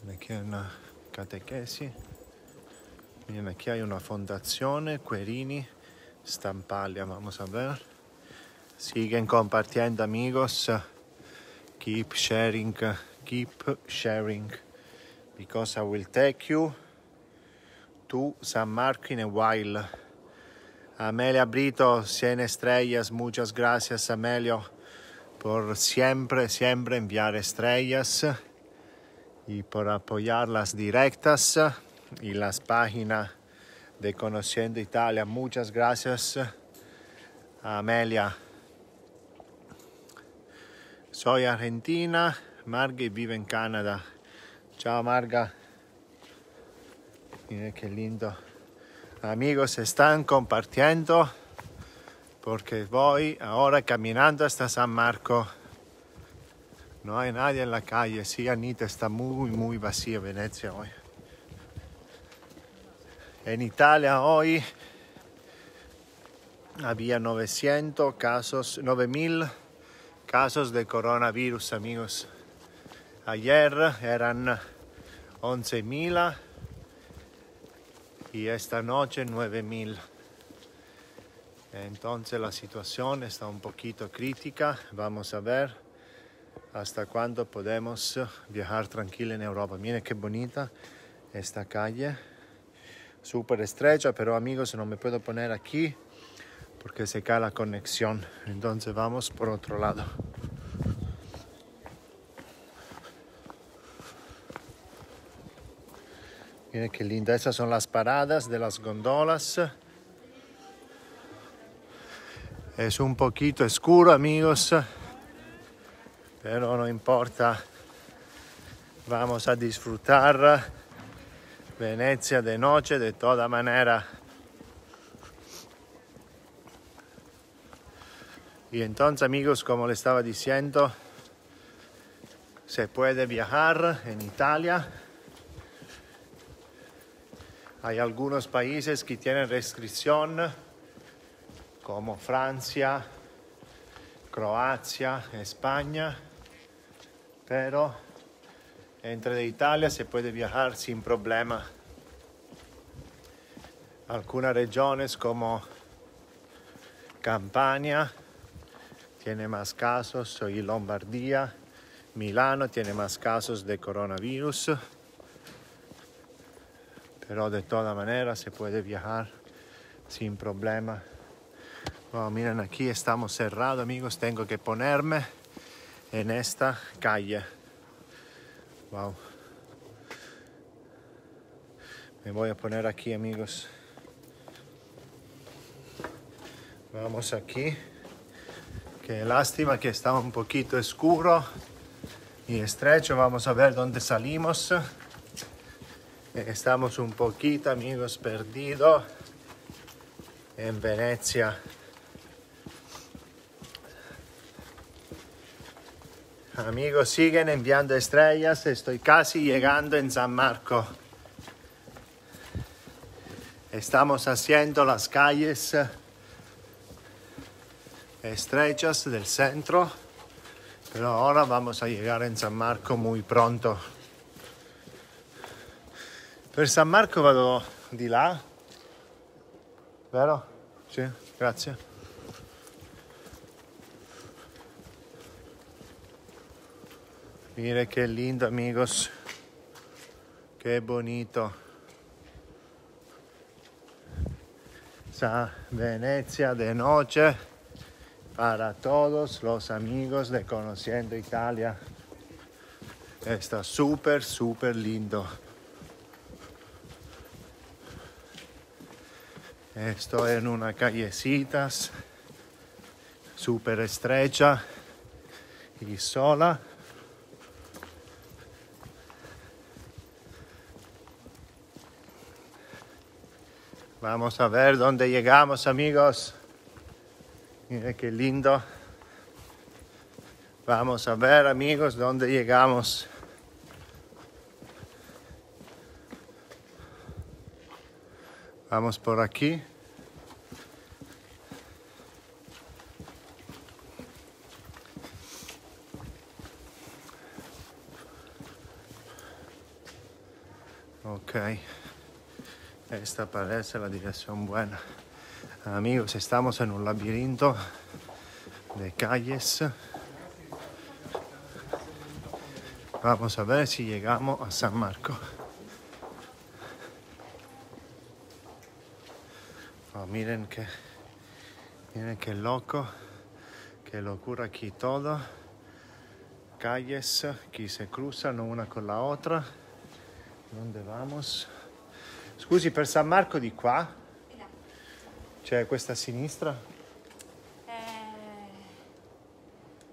Aquí hay una catechesi. Miren, aquí hay una fundazione, Querini, Stampalia, vamos a ver. Siguen compartiendo amigos. Keep sharing, keep sharing. Because I will take you to San Marco in a while. Amelia Brito, Cien Estrellas, muchas gracias Amelio por siempre, siempre enviar estrellas y por apoyar las directas y las páginas de Conociendo Italia. Muchas gracias Amelia. Soy argentina, Marga y vive en Canadá. Chao Marga. Mira qué lindo. Amigos, están compartiendo porque voy ahora caminando hasta San Marco. No hay nadie en la calle. Sí, Anita está muy, muy vacía Venecia hoy. En Italia hoy había 900 casos, 9000 casos de coronavirus, amigos. Ayer eran 11.000 y esta noche 9.000. Entonces la situación está un poquito crítica. Vamos a ver hasta cuándo podemos viajar tranquilo en Europa. Miren qué bonita esta calle. Súper estrecha, pero amigos, no me puedo poner aquí porque se cae la conexión. Entonces vamos por otro lado. Miren qué linda. Esas son las paradas de las gondolas. Es un poquito oscuro, amigos, pero no importa. Vamos a disfrutar Venecia de noche de toda manera. Y entonces, amigos, como le estaba diciendo, se puede viajar en Italia. Hay algunos países que tienen restricción, como Francia, Croacia, España, pero entre Italia se puede viajar sin problema. Algunas regiones como Campania tiene más casos y Lombardía, Milano tiene más casos de coronavirus, pero de todas maneras se puede viajar sin problema. Wow, miren aquí estamos cerrados amigos, tengo que ponerme en esta calle. Wow. Me voy a poner aquí amigos. Vamos aquí. Qué lástima que está un poquito oscuro y estrecho. Vamos a ver dónde salimos. Estamos un poquito, amigos, perdidos en Venecia. Amigos, siguen enviando estrellas. Estoy casi llegando en San Marco. Estamos haciendo las calles estrechas del centro, pero ahora vamos a llegar en San Marco muy pronto. Per San Marco vado di là. Vero? Sì, grazie. Mire che lindo, amigos. Qué bonito. Sa Venecia de noche para todos los amigos de Conociendo Italia. Está súper, súper lindo. Estoy en una callecitas súper estrecha y sola. Vamos a ver dónde llegamos, amigos. Mira qué lindo. Vamos a ver, amigos, dónde llegamos. Vamos por aquí. Ok. Esta parece la dirección buena. Amigos, estamos en un laberinto de calles. Vamos a ver si llegamos a San Marco. Oh, miren que, miren qué loco, qué locura aquí todo. Calles que se cruzan una con la otra. ¿Dónde vamos? Scusi, per San Marco di qua? C'è questa a sinistra? Eh,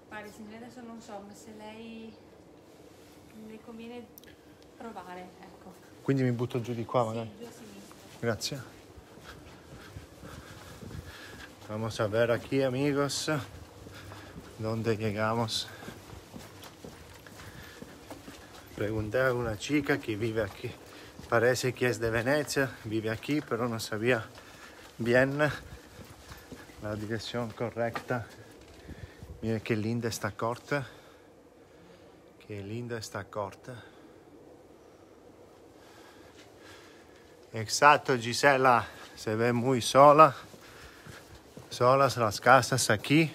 guardi, signore, adesso non so, ma se lei le conviene provare, ecco. Quindi mi butto giù di qua magari. Sì, giù a sinistra. Gracias. Vamos a ver aquí, amigos, dónde llegamos. Pregunté a una chica que vive aquí. Parece que es de Venecia, vive aquí, pero no sabía bien la dirección correcta. Mira qué linda esta corte. Qué linda esta corte. Exacto, Gisela, se ve muy sola. Solas las casas aquí.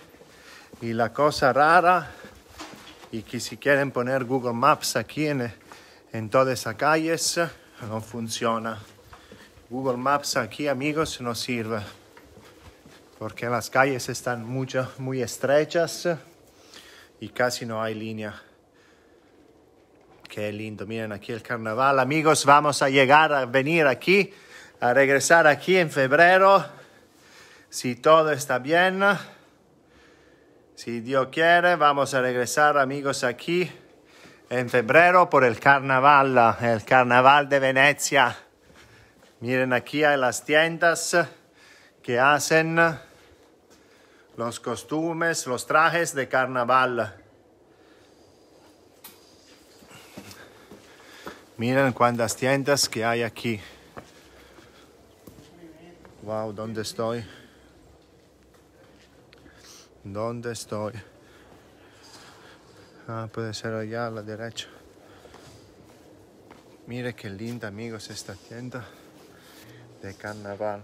Y la cosa rara, y que si quieren poner Google Maps aquí en, en todas esas calles, no funciona. Google Maps aquí, amigos, no sirve. Porque las calles están mucho, muy estrechas y casi no hay línea. Qué lindo, miren aquí el carnaval. Amigos, vamos a llegar a venir aquí, a regresar aquí en febrero, si todo está bien. Si Dios quiere, vamos a regresar, amigos, aquí en febrero por el carnaval, el carnaval de Venecia. Miren aquí hay las tiendas que hacen los costumes, los trajes de carnaval. Miren cuántas tiendas que hay aquí. Wow, ¿dónde estoy? ¿Dónde estoy? Ah, puede ser allá a la derecha. Mire qué linda, amigos, esta tienda de carnaval.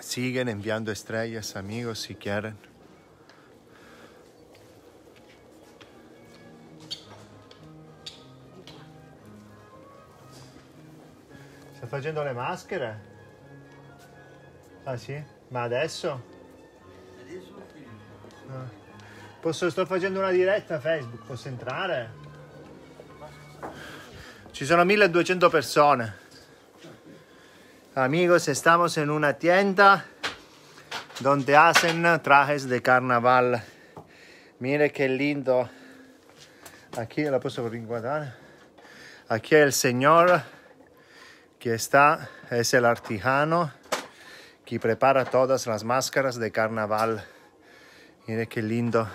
Siguen enviando estrellas, amigos, si quieren. Sta facendo le maschere? Ah sì? Ma adesso? Ah. Posso, sto facendo una diretta Facebook, posso entrare? Ci sono 1200 persone. Amigos, estamos en una tienda donde hacen trajes de carnaval. Mire qué lindo. Aquí la posso ringuardare. Aquí el señor que está, es el artijano que prepara todas las máscaras de carnaval. Mire qué lindo.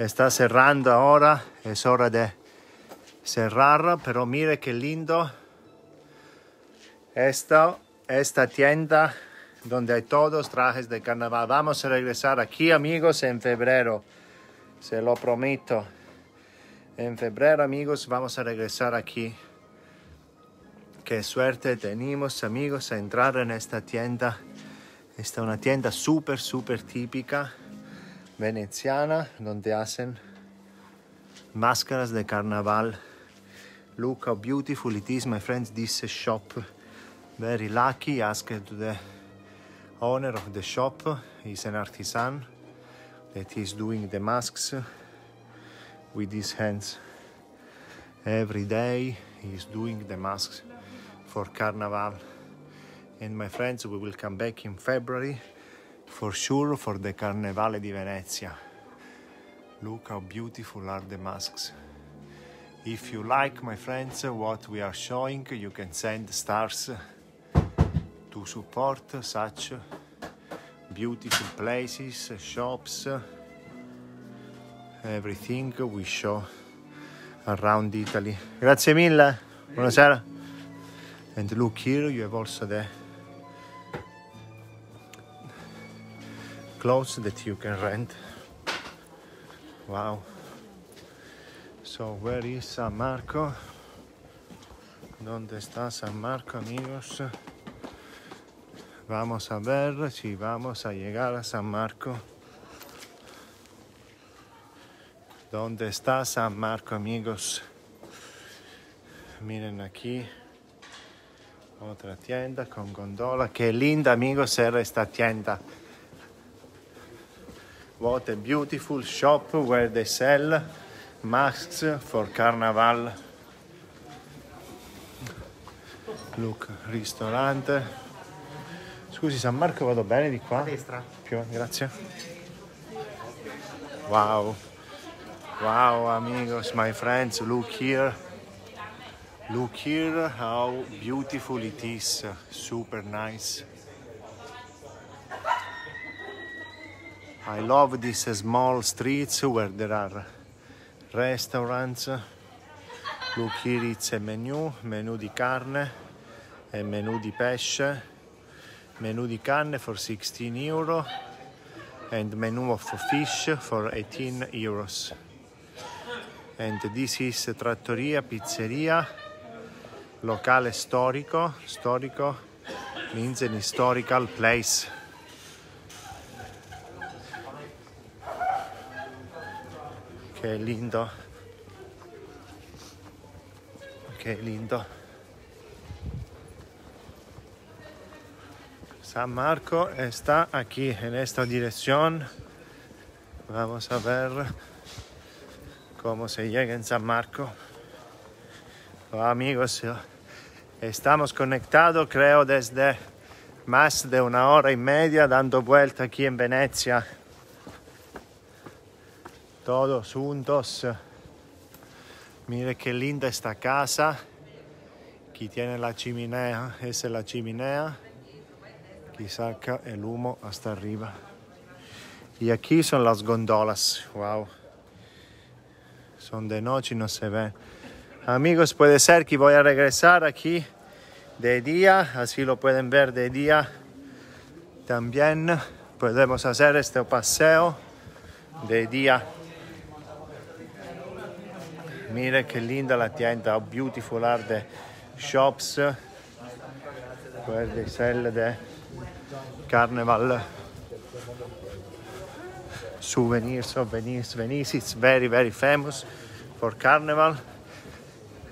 Está cerrando ahora, es hora de cerrar, pero mire qué lindo. Esta, esta tienda donde hay todos trajes de carnaval. Vamos a regresar aquí, amigos, en febrero. Se lo prometo. En febrero, amigos, vamos a regresar aquí. Qué suerte tenemos amigos a entrar en esta tienda. Esta es una tienda súper, súper típica veneciana donde hacen máscaras de carnaval. Look how beautiful it is, my friends. This shop, very lucky. Ask to the owner of the shop. He's an artisan that is doing the masks with his hands. Every day he's doing the masks for Carnival. And my friends, we will come back in February for sure for the Carnevale di Venezia. Look how beautiful are the masks. If you like, my friends, what we are showing, you can send stars to support such beautiful places, shops, everything we show around Italy. Grazie mille. Buonasera. And look here, you have also the clothes that you can rent. Wow. So where is San Marco? ¿Dónde está San Marco, amigos? Vamos a ver si vamos a llegar a San Marco. ¿Dónde está San Marco, amigos? Miren aquí. Otra tienda con gondola. Qué linda, amigos, era esta tienda. What a beautiful shop where they sell masks for carnival. Look, ristorante. Scusi, San Marco vado bene di qua? A destra. Più, grazie. Wow. Wow, amigos, my friends, look here. Look here how beautiful it is. Super nice. I love these small streets where there are restaurants. Look here, it's a menu, menu di carne e menu di pesce. Menu di carne for 16 euro and menu of fish for 18 euros. And this is trattoria, pizzeria, locale storico. Storico means an historical place. Che lindo. Qué lindo. San Marco está aquí en esta dirección. Vamos a ver cómo se llega en San Marco. Oh, amigos, estamos conectados creo desde más de una hora y media dando vuelta aquí en Venecia. Todos juntos. Mire qué linda esta casa. Aquí tiene la chimenea, esa es la chimenea. Aquí saca el humo hasta arriba. Y aquí son las gondolas. Wow. Son de noche y no se ven. Amigos, puede ser que voy a regresar aquí de día. Así lo pueden ver de día. También podemos hacer este paseo de día. Mire che linda la tienda, beautiful are the shops they sell the carnival souvenirs, souvenirs, Venice. Venice it's very, very famous for carnival.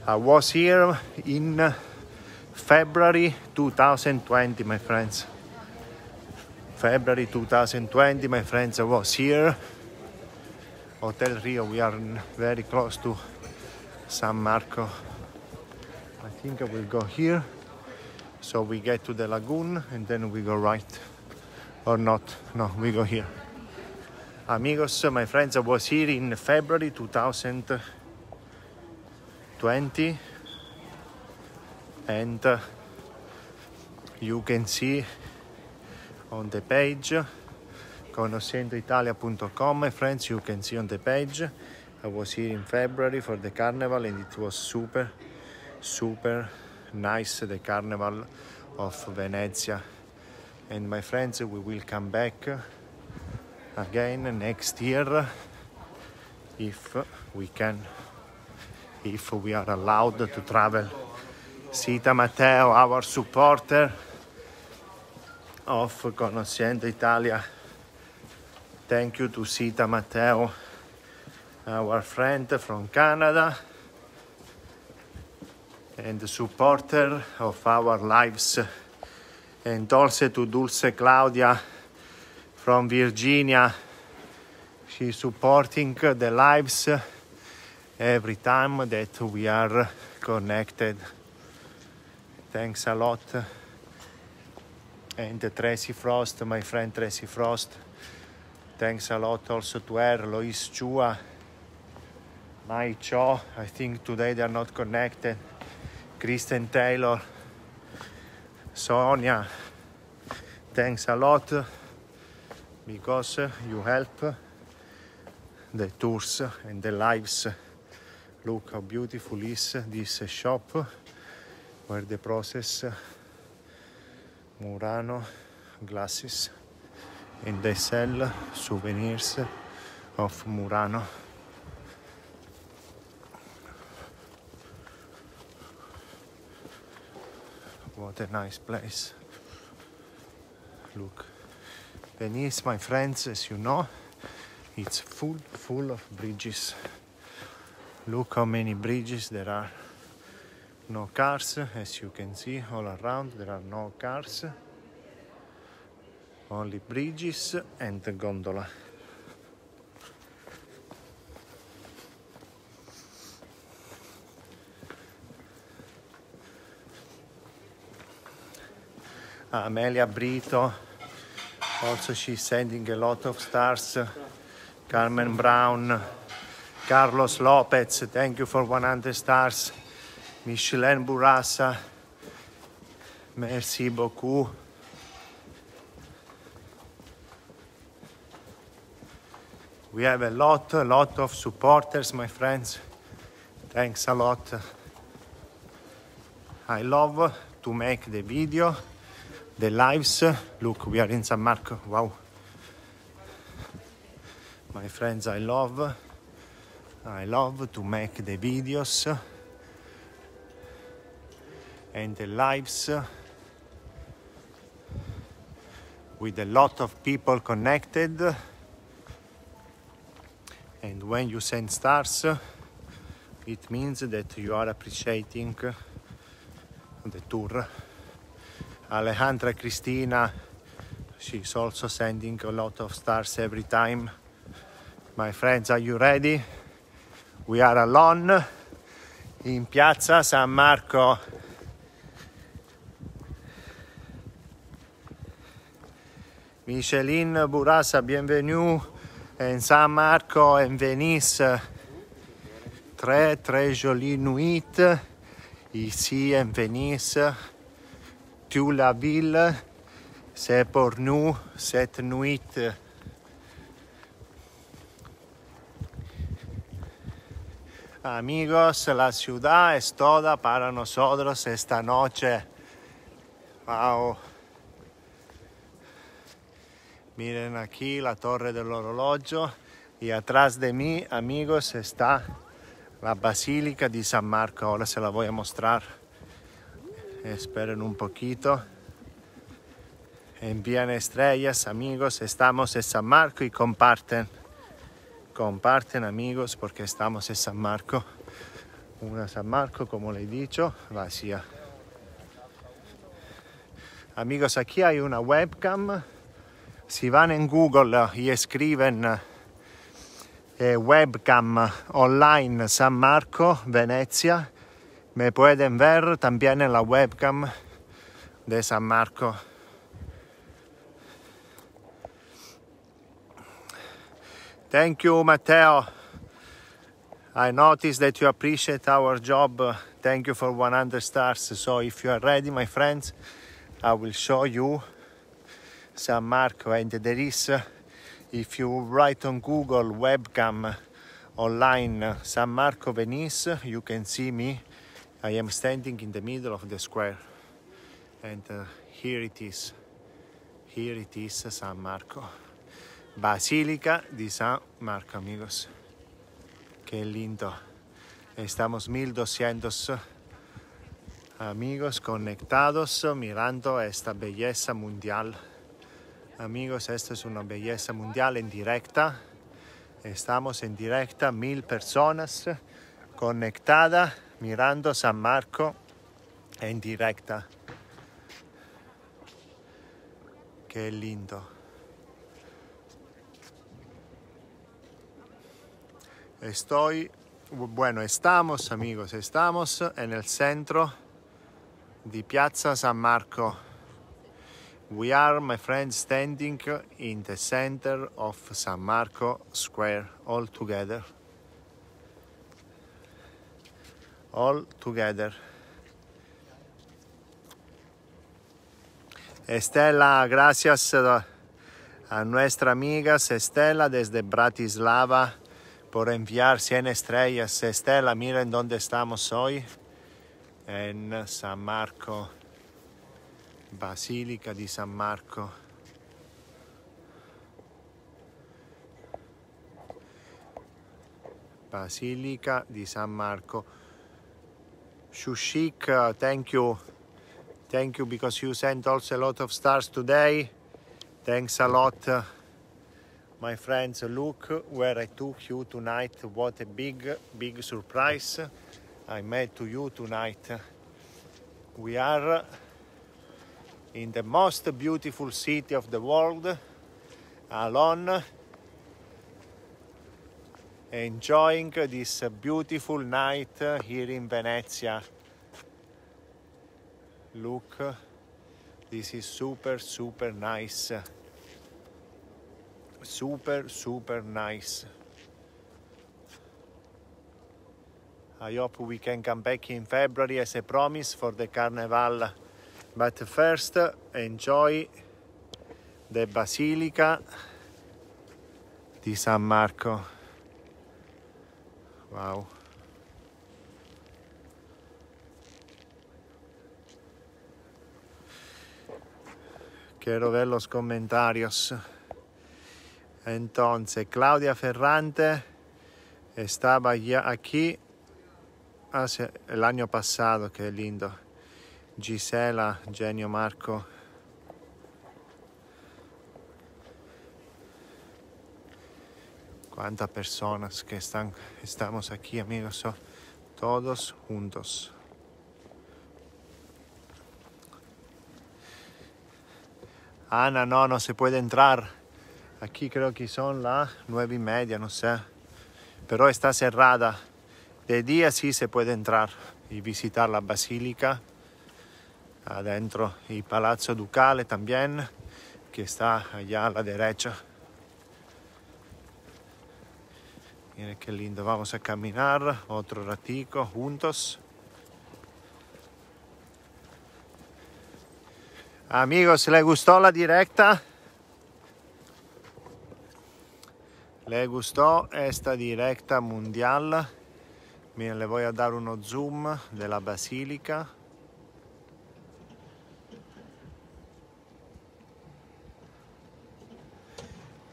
I was here in February 2020, my friends. February 2020, my friends, I was here. Hotel Rio, we are very close to San Marco. I think I will go here. So we get to the lagoon and then we go right. Or not. No, we go here. Amigos, my friends, I was here in February 2020 and uh, you can see on the page conoscendoitalia.com my friends you can see on the page I was here in February for the carnival and it was super, super nice, the carnival of Venezia. And my friends, we will come back uh, again next year if we can, if we are allowed to travel Sita Matteo, our supporter of Conoscendo Italia. Thank you to Sita Matteo, our friend from Canada and the supporter of our lives. And also to Dulce Claudia from Virginia. She's supporting the lives every time that we are connected. Thanks a lot. And Tracy Frost, my friend Tracy Frost. Thanks a lot also to her, Lois Chua, Mai Cho. I think today they are not connected. Kristen Taylor, Sonia. Thanks a lot because you help the tours and the lives. Look how beautiful is this shop where the process Murano glasses and they sell souvenirs of Murano. What a nice place. Look. Venice, my friends, as you know, it's full full of bridges. Look how many bridges there are. No cars, as you can see all around, there are no cars. Only bridges and gondola. Amelia Brito, also she's sending a lot of stars. Carmen Brown, Carlos Lopez, thank you for 100 stars. Michelin Bourassa, merci beaucoup. We have a lot, a lot of supporters, my friends. Thanks a lot. I love to make the video, the lives. Look, we are in San Marco. Wow. My friends, I love, I love to make the videos and the lives with a lot of people connected. And when you send stars, it means that you are appreciating the tour. Alejandra Cristina, she's also sending a lot of stars every time. My friends, are you ready? We are alone in Piazza San Marco. Micheline Bourassa, bienvenue in San Marco en Venice. Très, très jolie nuit ici en Venice. Toute la ville, c'est pour nous cette nuit. Amigos, la ciudad es toda para nosotros esta noche. Wow. Miren aquí la torre del orologio y atrás de mí, amigos, está la Basílica de San Marco. Ahora se la voy a mostrar. Esperen un poquito. Envían estrellas, amigos. Estamos en San Marco y comparten. Comparten, amigos, porque estamos en San Marco. Una San Marco, como le he dicho, vacía. Amigos, aquí hay una webcam. Si van en Google y escriben eh, webcam online San Marco, Venecia, me pueden ver también en la webcam de San Marco. Thank you, Matteo. I noticed that you appreciate our job. Thank you for 100 stars. So, if you are ready, my friends, I will show you San Marco. And there is, if you write on Google webcam online San Marco Venice, you can see me. I am standing in the middle of the square. And uh, here it is. Here it is San Marco. Basílica di San Marco, amigos. Qué lindo. Estamos 1200 amigos conectados mirando esta belleza mundial. Amigos, esta es una belleza mundial en directa. Estamos en directa, mil personas conectadas mirando San Marco en directa. Qué lindo. Estoy, bueno, estamos amigos, estamos en el centro di Piazza San Marco. We are, my friends, standing in the center of San Marco Square, all together. All together. Estela, gracias a nuestra amiga Estela desde Bratislava por enviar 100 estrellas. Estela, miren dónde estamos hoy, en San Marco, Basílica di San Marco. Basilica di San Marco. Shushik, uh, thank you. Thank you because you sent also a lot of stars today. Thanks a lot. uh, my friends, look where I took you tonight. What a big, big surprise I made to you tonight. We are in the most beautiful city of the world, alone, enjoying this beautiful night here in Venezia. Look, this is super, super nice. Super super nice. I hope we can come back in february as a promise for the carnival. But first enjoy the basilica di san marco wow quiero ver los Entonces, Claudia Ferrante estaba ya aquí hace el año pasado, qué lindo. Gisela, Genio Marco. Cuántas personas que estamos aquí, amigos, todos juntos. Ana, no, no se puede entrar. Aquí creo que son las nueve y media, no sé. Pero está cerrada. De día sí se puede entrar y visitar la basílica. Adentro y Palazzo Ducale también, que está allá a la derecha. Miren qué lindo. Vamos a caminar otro ratico juntos. Amigos, ¿les gustó la directa? ¿Le gustó esta directa mundial? Miren, le voy a dar uno zoom de la basílica.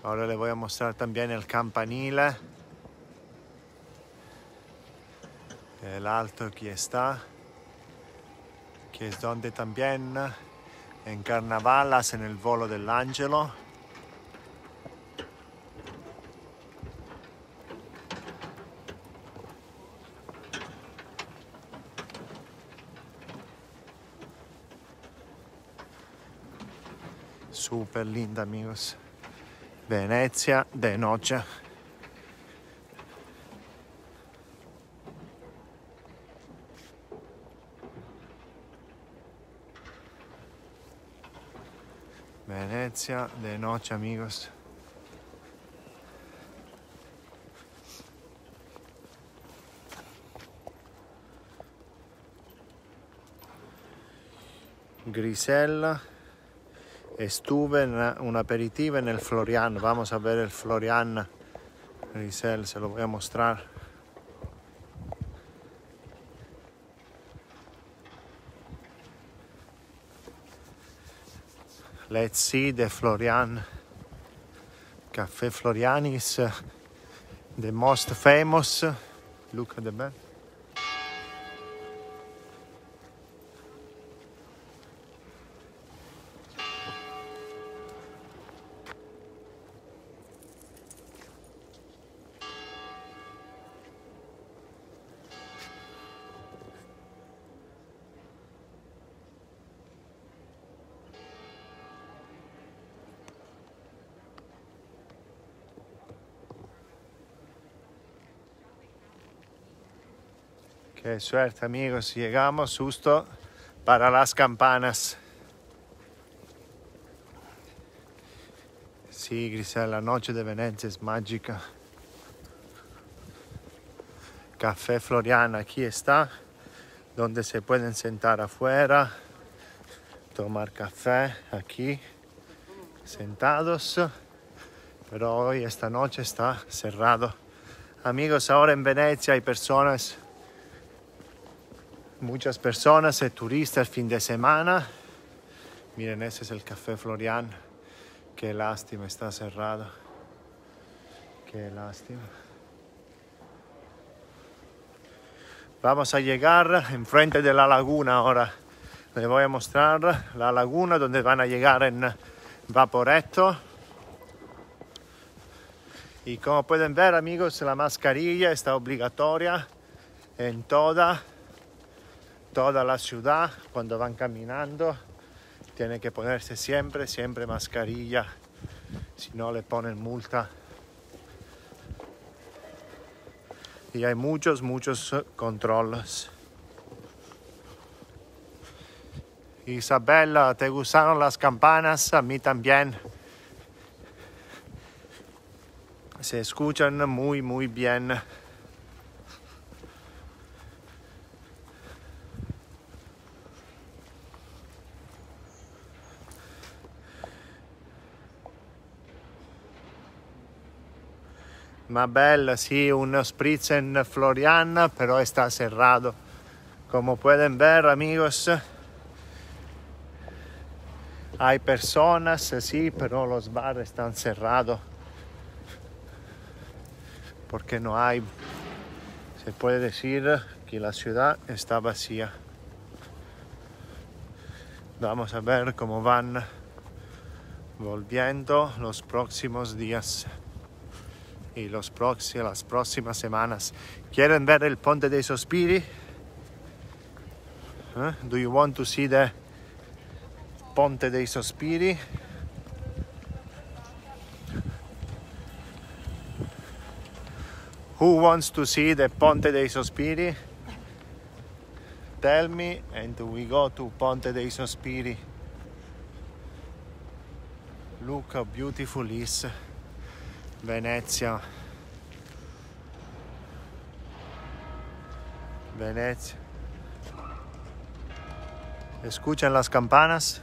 Ahora le voy a mostrar también el campanile. El alto aquí está. Que es donde también en carnaval hacen el volo del ángelo. Super linda, amigos. Venezia de noche. Venezia de noche, amigos. Grisella. Estuve un aperitivo en el Florian. Vamos a ver el Florian. Grisel, se lo voy a mostrar. prezzi de Florian, Caffè Florianis, the most famous, look at the back. Suerte amigos, llegamos justo para las campanas. Sí, Grisel, la noche de Venecia es mágica. Café Florian aquí está, donde se pueden sentar afuera, tomar café aquí, sentados. Pero hoy, esta noche, está cerrado. Amigos, ahora en Venecia hay personas, muchas personas, y turistas el fin de semana. Miren, ese es el Café Florian. Qué lástima, está cerrado. Qué lástima. Vamos a llegar enfrente de la laguna ahora. Les voy a mostrar la laguna donde van a llegar en Vaporetto. Y como pueden ver amigos, la mascarilla está obligatoria en toda, toda la ciudad cuando van caminando. Tienen que ponerse siempre, siempre mascarilla, si no le ponen multa. Y hay muchos, muchos controles. Isabella, ¿te gustaron las campanas? A mí también. Se escuchan muy, muy bien. Mabel, sí, un spritz en Florian, pero está cerrado. Como pueden ver, amigos, hay personas, sí, pero los bares están cerrados. Porque no hay, se puede decir que la ciudad está vacía. Vamos a ver cómo van volviendo los próximos días y los próximos, las próximas semanas. ¿Quieren ver el Ponte dei Sospiri? Huh? Do you want to see the Ponte dei Sospiri? Who wants to see the Ponte dei Sospiri? Tell me and we go to Ponte dei Sospiri. Look how beautiful is Venezia. Venecia. ¿Escuchan las campanas?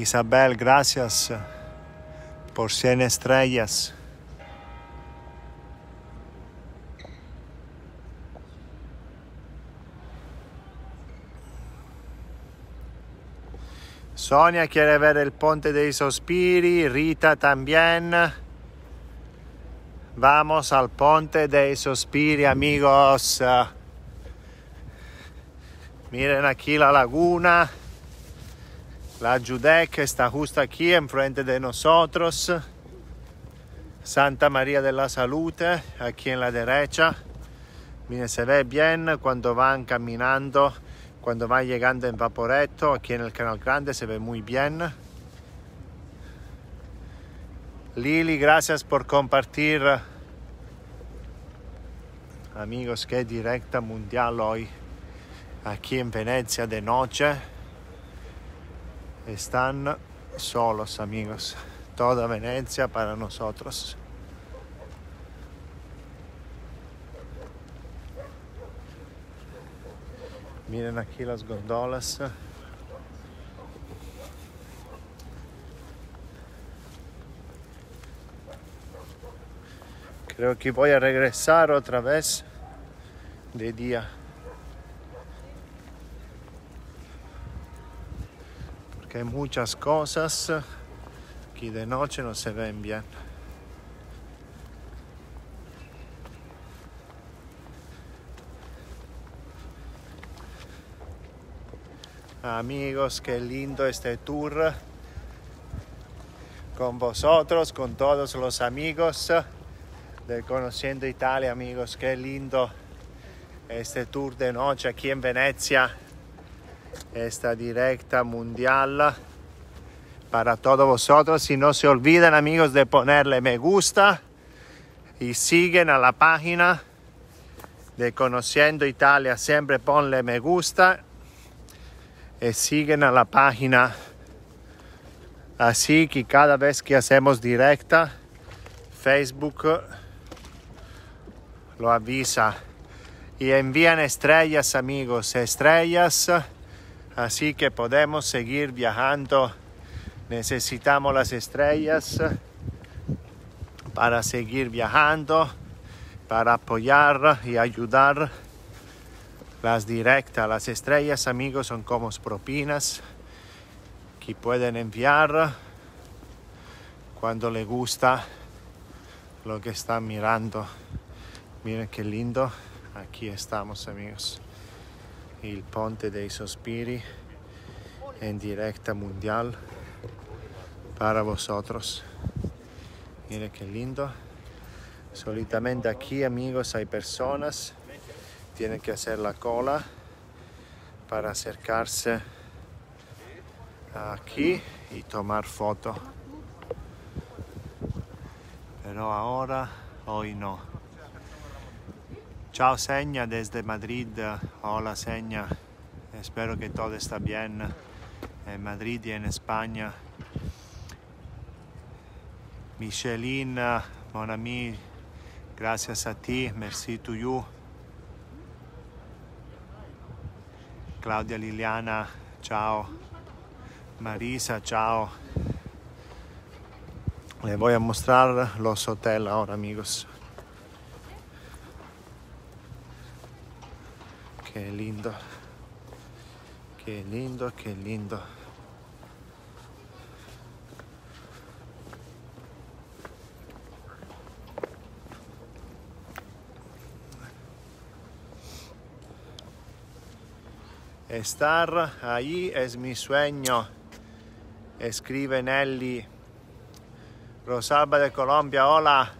Isabel, gracias por 100 estrellas. Sonia quiere ver el Ponte dei Sospiri, Rita también. Vamos al Ponte dei Sospiri, amigos. Miren aquí la laguna. La Judec está justo aquí enfrente de nosotros. Santa María de la Salute, aquí en la derecha. Miren, se ve bien cuando van caminando, cuando van llegando en Vaporetto, aquí en el Canal Grande se ve muy bien. Lili, gracias por compartir. Amigos, qué directa mundial hoy, aquí en Venecia de noche. Están solos, amigos. Toda Venecia para nosotros. Miren aquí las gondolas. Creo que voy a regresar otra vez de día. Hay muchas cosas que de noche no se ven bien. Amigos, qué lindo este tour. con vosotros, con todos los amigos de Conociendo Italia, amigos. Qué lindo este tour de noche aquí en Venecia, esta directa mundial para todos vosotros. Y no se olviden, amigos, de ponerle me gusta y siguen a la página de Conociendo Italia. Siempre ponle me gusta y siguen a la página. Así que cada vez que hacemos directa, Facebook lo avisa. Y envían estrellas, amigos, estrellas. Así que podemos seguir viajando. Necesitamos las estrellas para seguir viajando, para apoyar y ayudar las directas. Las estrellas, amigos, son como propinas que pueden enviar cuando le gusta lo que están mirando. Miren qué lindo. Aquí estamos, amigos. El Ponte dei Sospiri en directa mundial para vosotros. Miren qué lindo. Solitamente aquí, amigos, hay personas. Tienen que hacer la cola para acercarse aquí y tomar foto. Pero ahora, hoy no. Ciao Seña desde Madrid. Hola Seña. Espero que todo está bien en Madrid y en España. Micheline, mon ami, gracias a ti, merci to you. Claudia Liliana, ciao. Marisa, ciao. Les voy a mostrar los hoteles ahora, amigos. Qué lindo. Qué lindo, qué lindo. Estar ahí es mi sueño. Escribe Nelly. Rosalba de Colombia, hola.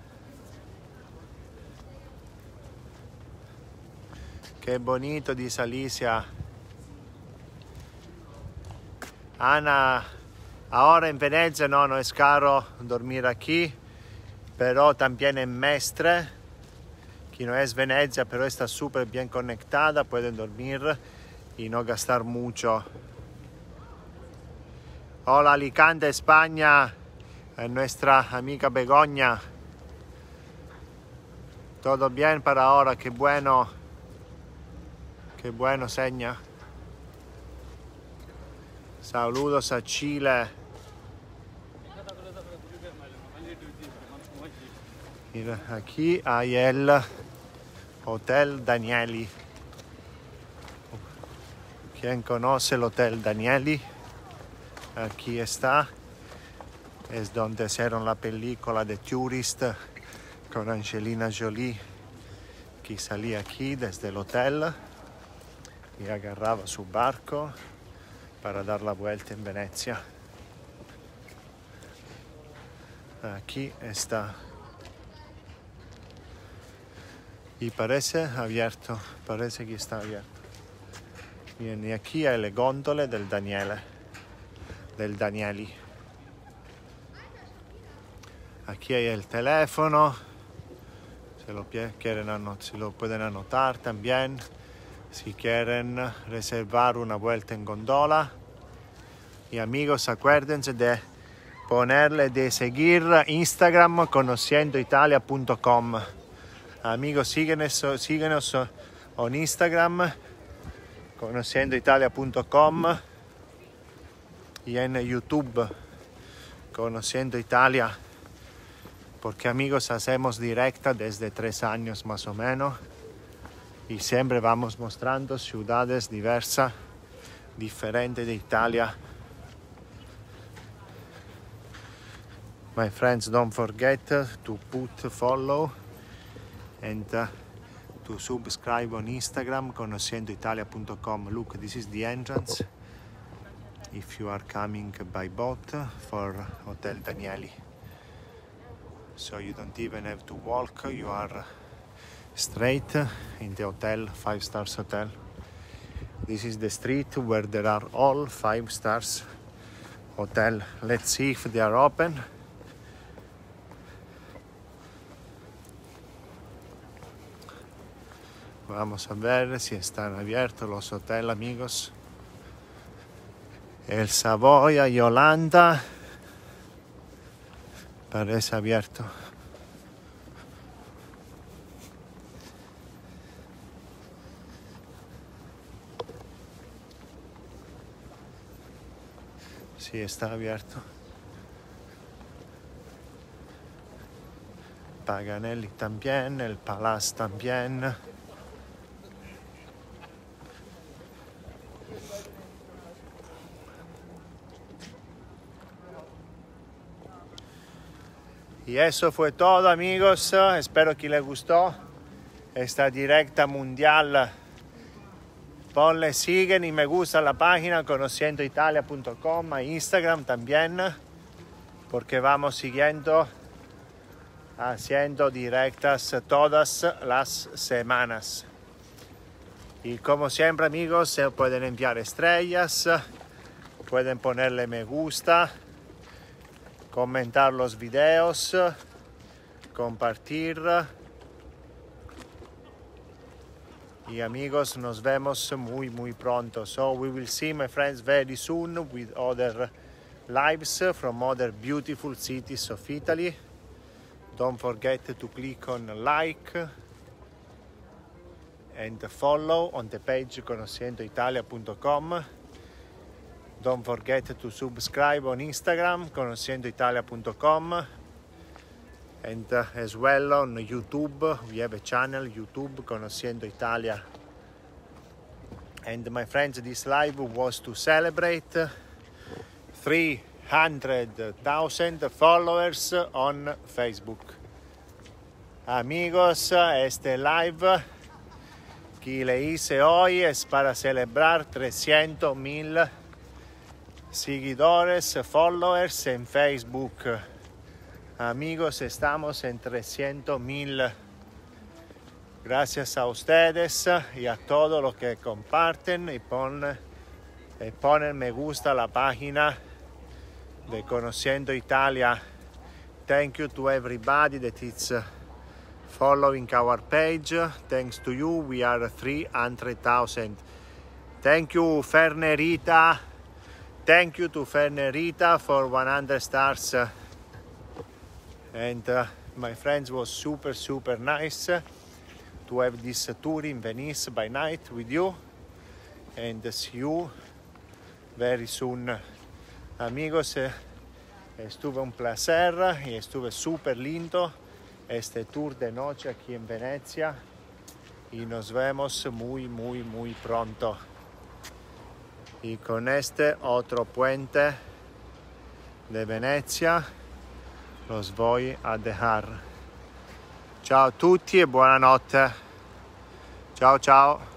Che bonito di Salisia. Ana, ora in Venezia no, non è caro dormire qui, però también in Mestre, che non è Venezia, però sta super ben conectada, pueden dormire e non gastare molto. Hola Alicante, Spagna, è nostra amica Begoña. Tutto bene per ora, che buono. Che bueno, segna. Saludos a Chile. Il, qui hai il Hotel Danieli. Quien conosce Hotel Danieli, qui sta, è dove c'era la película de Tourist con Angelina Jolie, che salì qui desde hotel y agarraba su barco para dar la vuelta en Venecia. Aquí está. Y parece abierto, parece que está abierto. Bien, y aquí hay le gondole del Daniele, del Danieli. Aquí hay el teléfono, se lo, quieren se lo pueden anotar también si quieren reservar una vuelta en gondola. Y amigos, acuérdense de ponerle de seguir Instagram conociendoitalia.com. Amigos, síguenos, síguenos en Instagram conociendoitalia.com y en YouTube Conociendo Italia. Porque amigos, hacemos directa desde tres años más o menos y siempre vamos mostrando ciudades diversas, diferentes de Italia. My friends, don't forget to put follow and uh, to subscribe on Instagram conociendoitalia.com. Look, this is the entrance. if you are coming by boat for Hotel Danieli. So you don't even have to walk, you are straight in the hotel, five stars hotel. This is the street where there are all five stars hotel. Let's see if they are open. Vamos a ver si están abiertos los hoteles, amigos. El Savoia y Holanda parece abierto. Sí, está abierto. Paganelli también, el Palace también. Y eso fue todo amigos, espero que les gustó esta directa mundial. Ponle siguen y me gusta la página conociendoitalia.com, a Instagram también, porque vamos siguiendo haciendo directas todas las semanas. Y como siempre amigos, se pueden enviar estrellas, pueden ponerle me gusta, comentar los videos, compartir. Y amigos, nos vemos muy muy pronto. So we will see my friends very soon with other lives from other beautiful cities of Italy. Don't forget to click on like and follow on the page conociendoitalia.com. Don't forget to subscribe on Instagram, conociendoitalia.com. And uh, as well on YouTube, we have a channel, YouTube, Conociendo Italia. And my friends, this live was to celebrate 300,000 followers on Facebook. Amigos, este live que le hice hoy es para celebrar 300 mil seguidores, followers en Facebook. Amigos, estamos en 300 mil. Gracias a ustedes y a todos los que comparten y ponen, y ponen me gusta a la página de Conociendo Italia. Thank you to everybody that is following our page. Thanks to you, we are 300,000. Thank you, Fernerita. Thank you to Fernerita for 100 stars. And uh, my friends was super, super nice to have this tour in Venice by night with you. And see you very soon. Amigos, estuvo un placer y estuve súper lindo este tour de noche aquí en Venecia y nos vemos muy muy muy pronto y con este otro puente de Venecia los voy a dejar ciao a tutti e buonanotte. Ciao ciao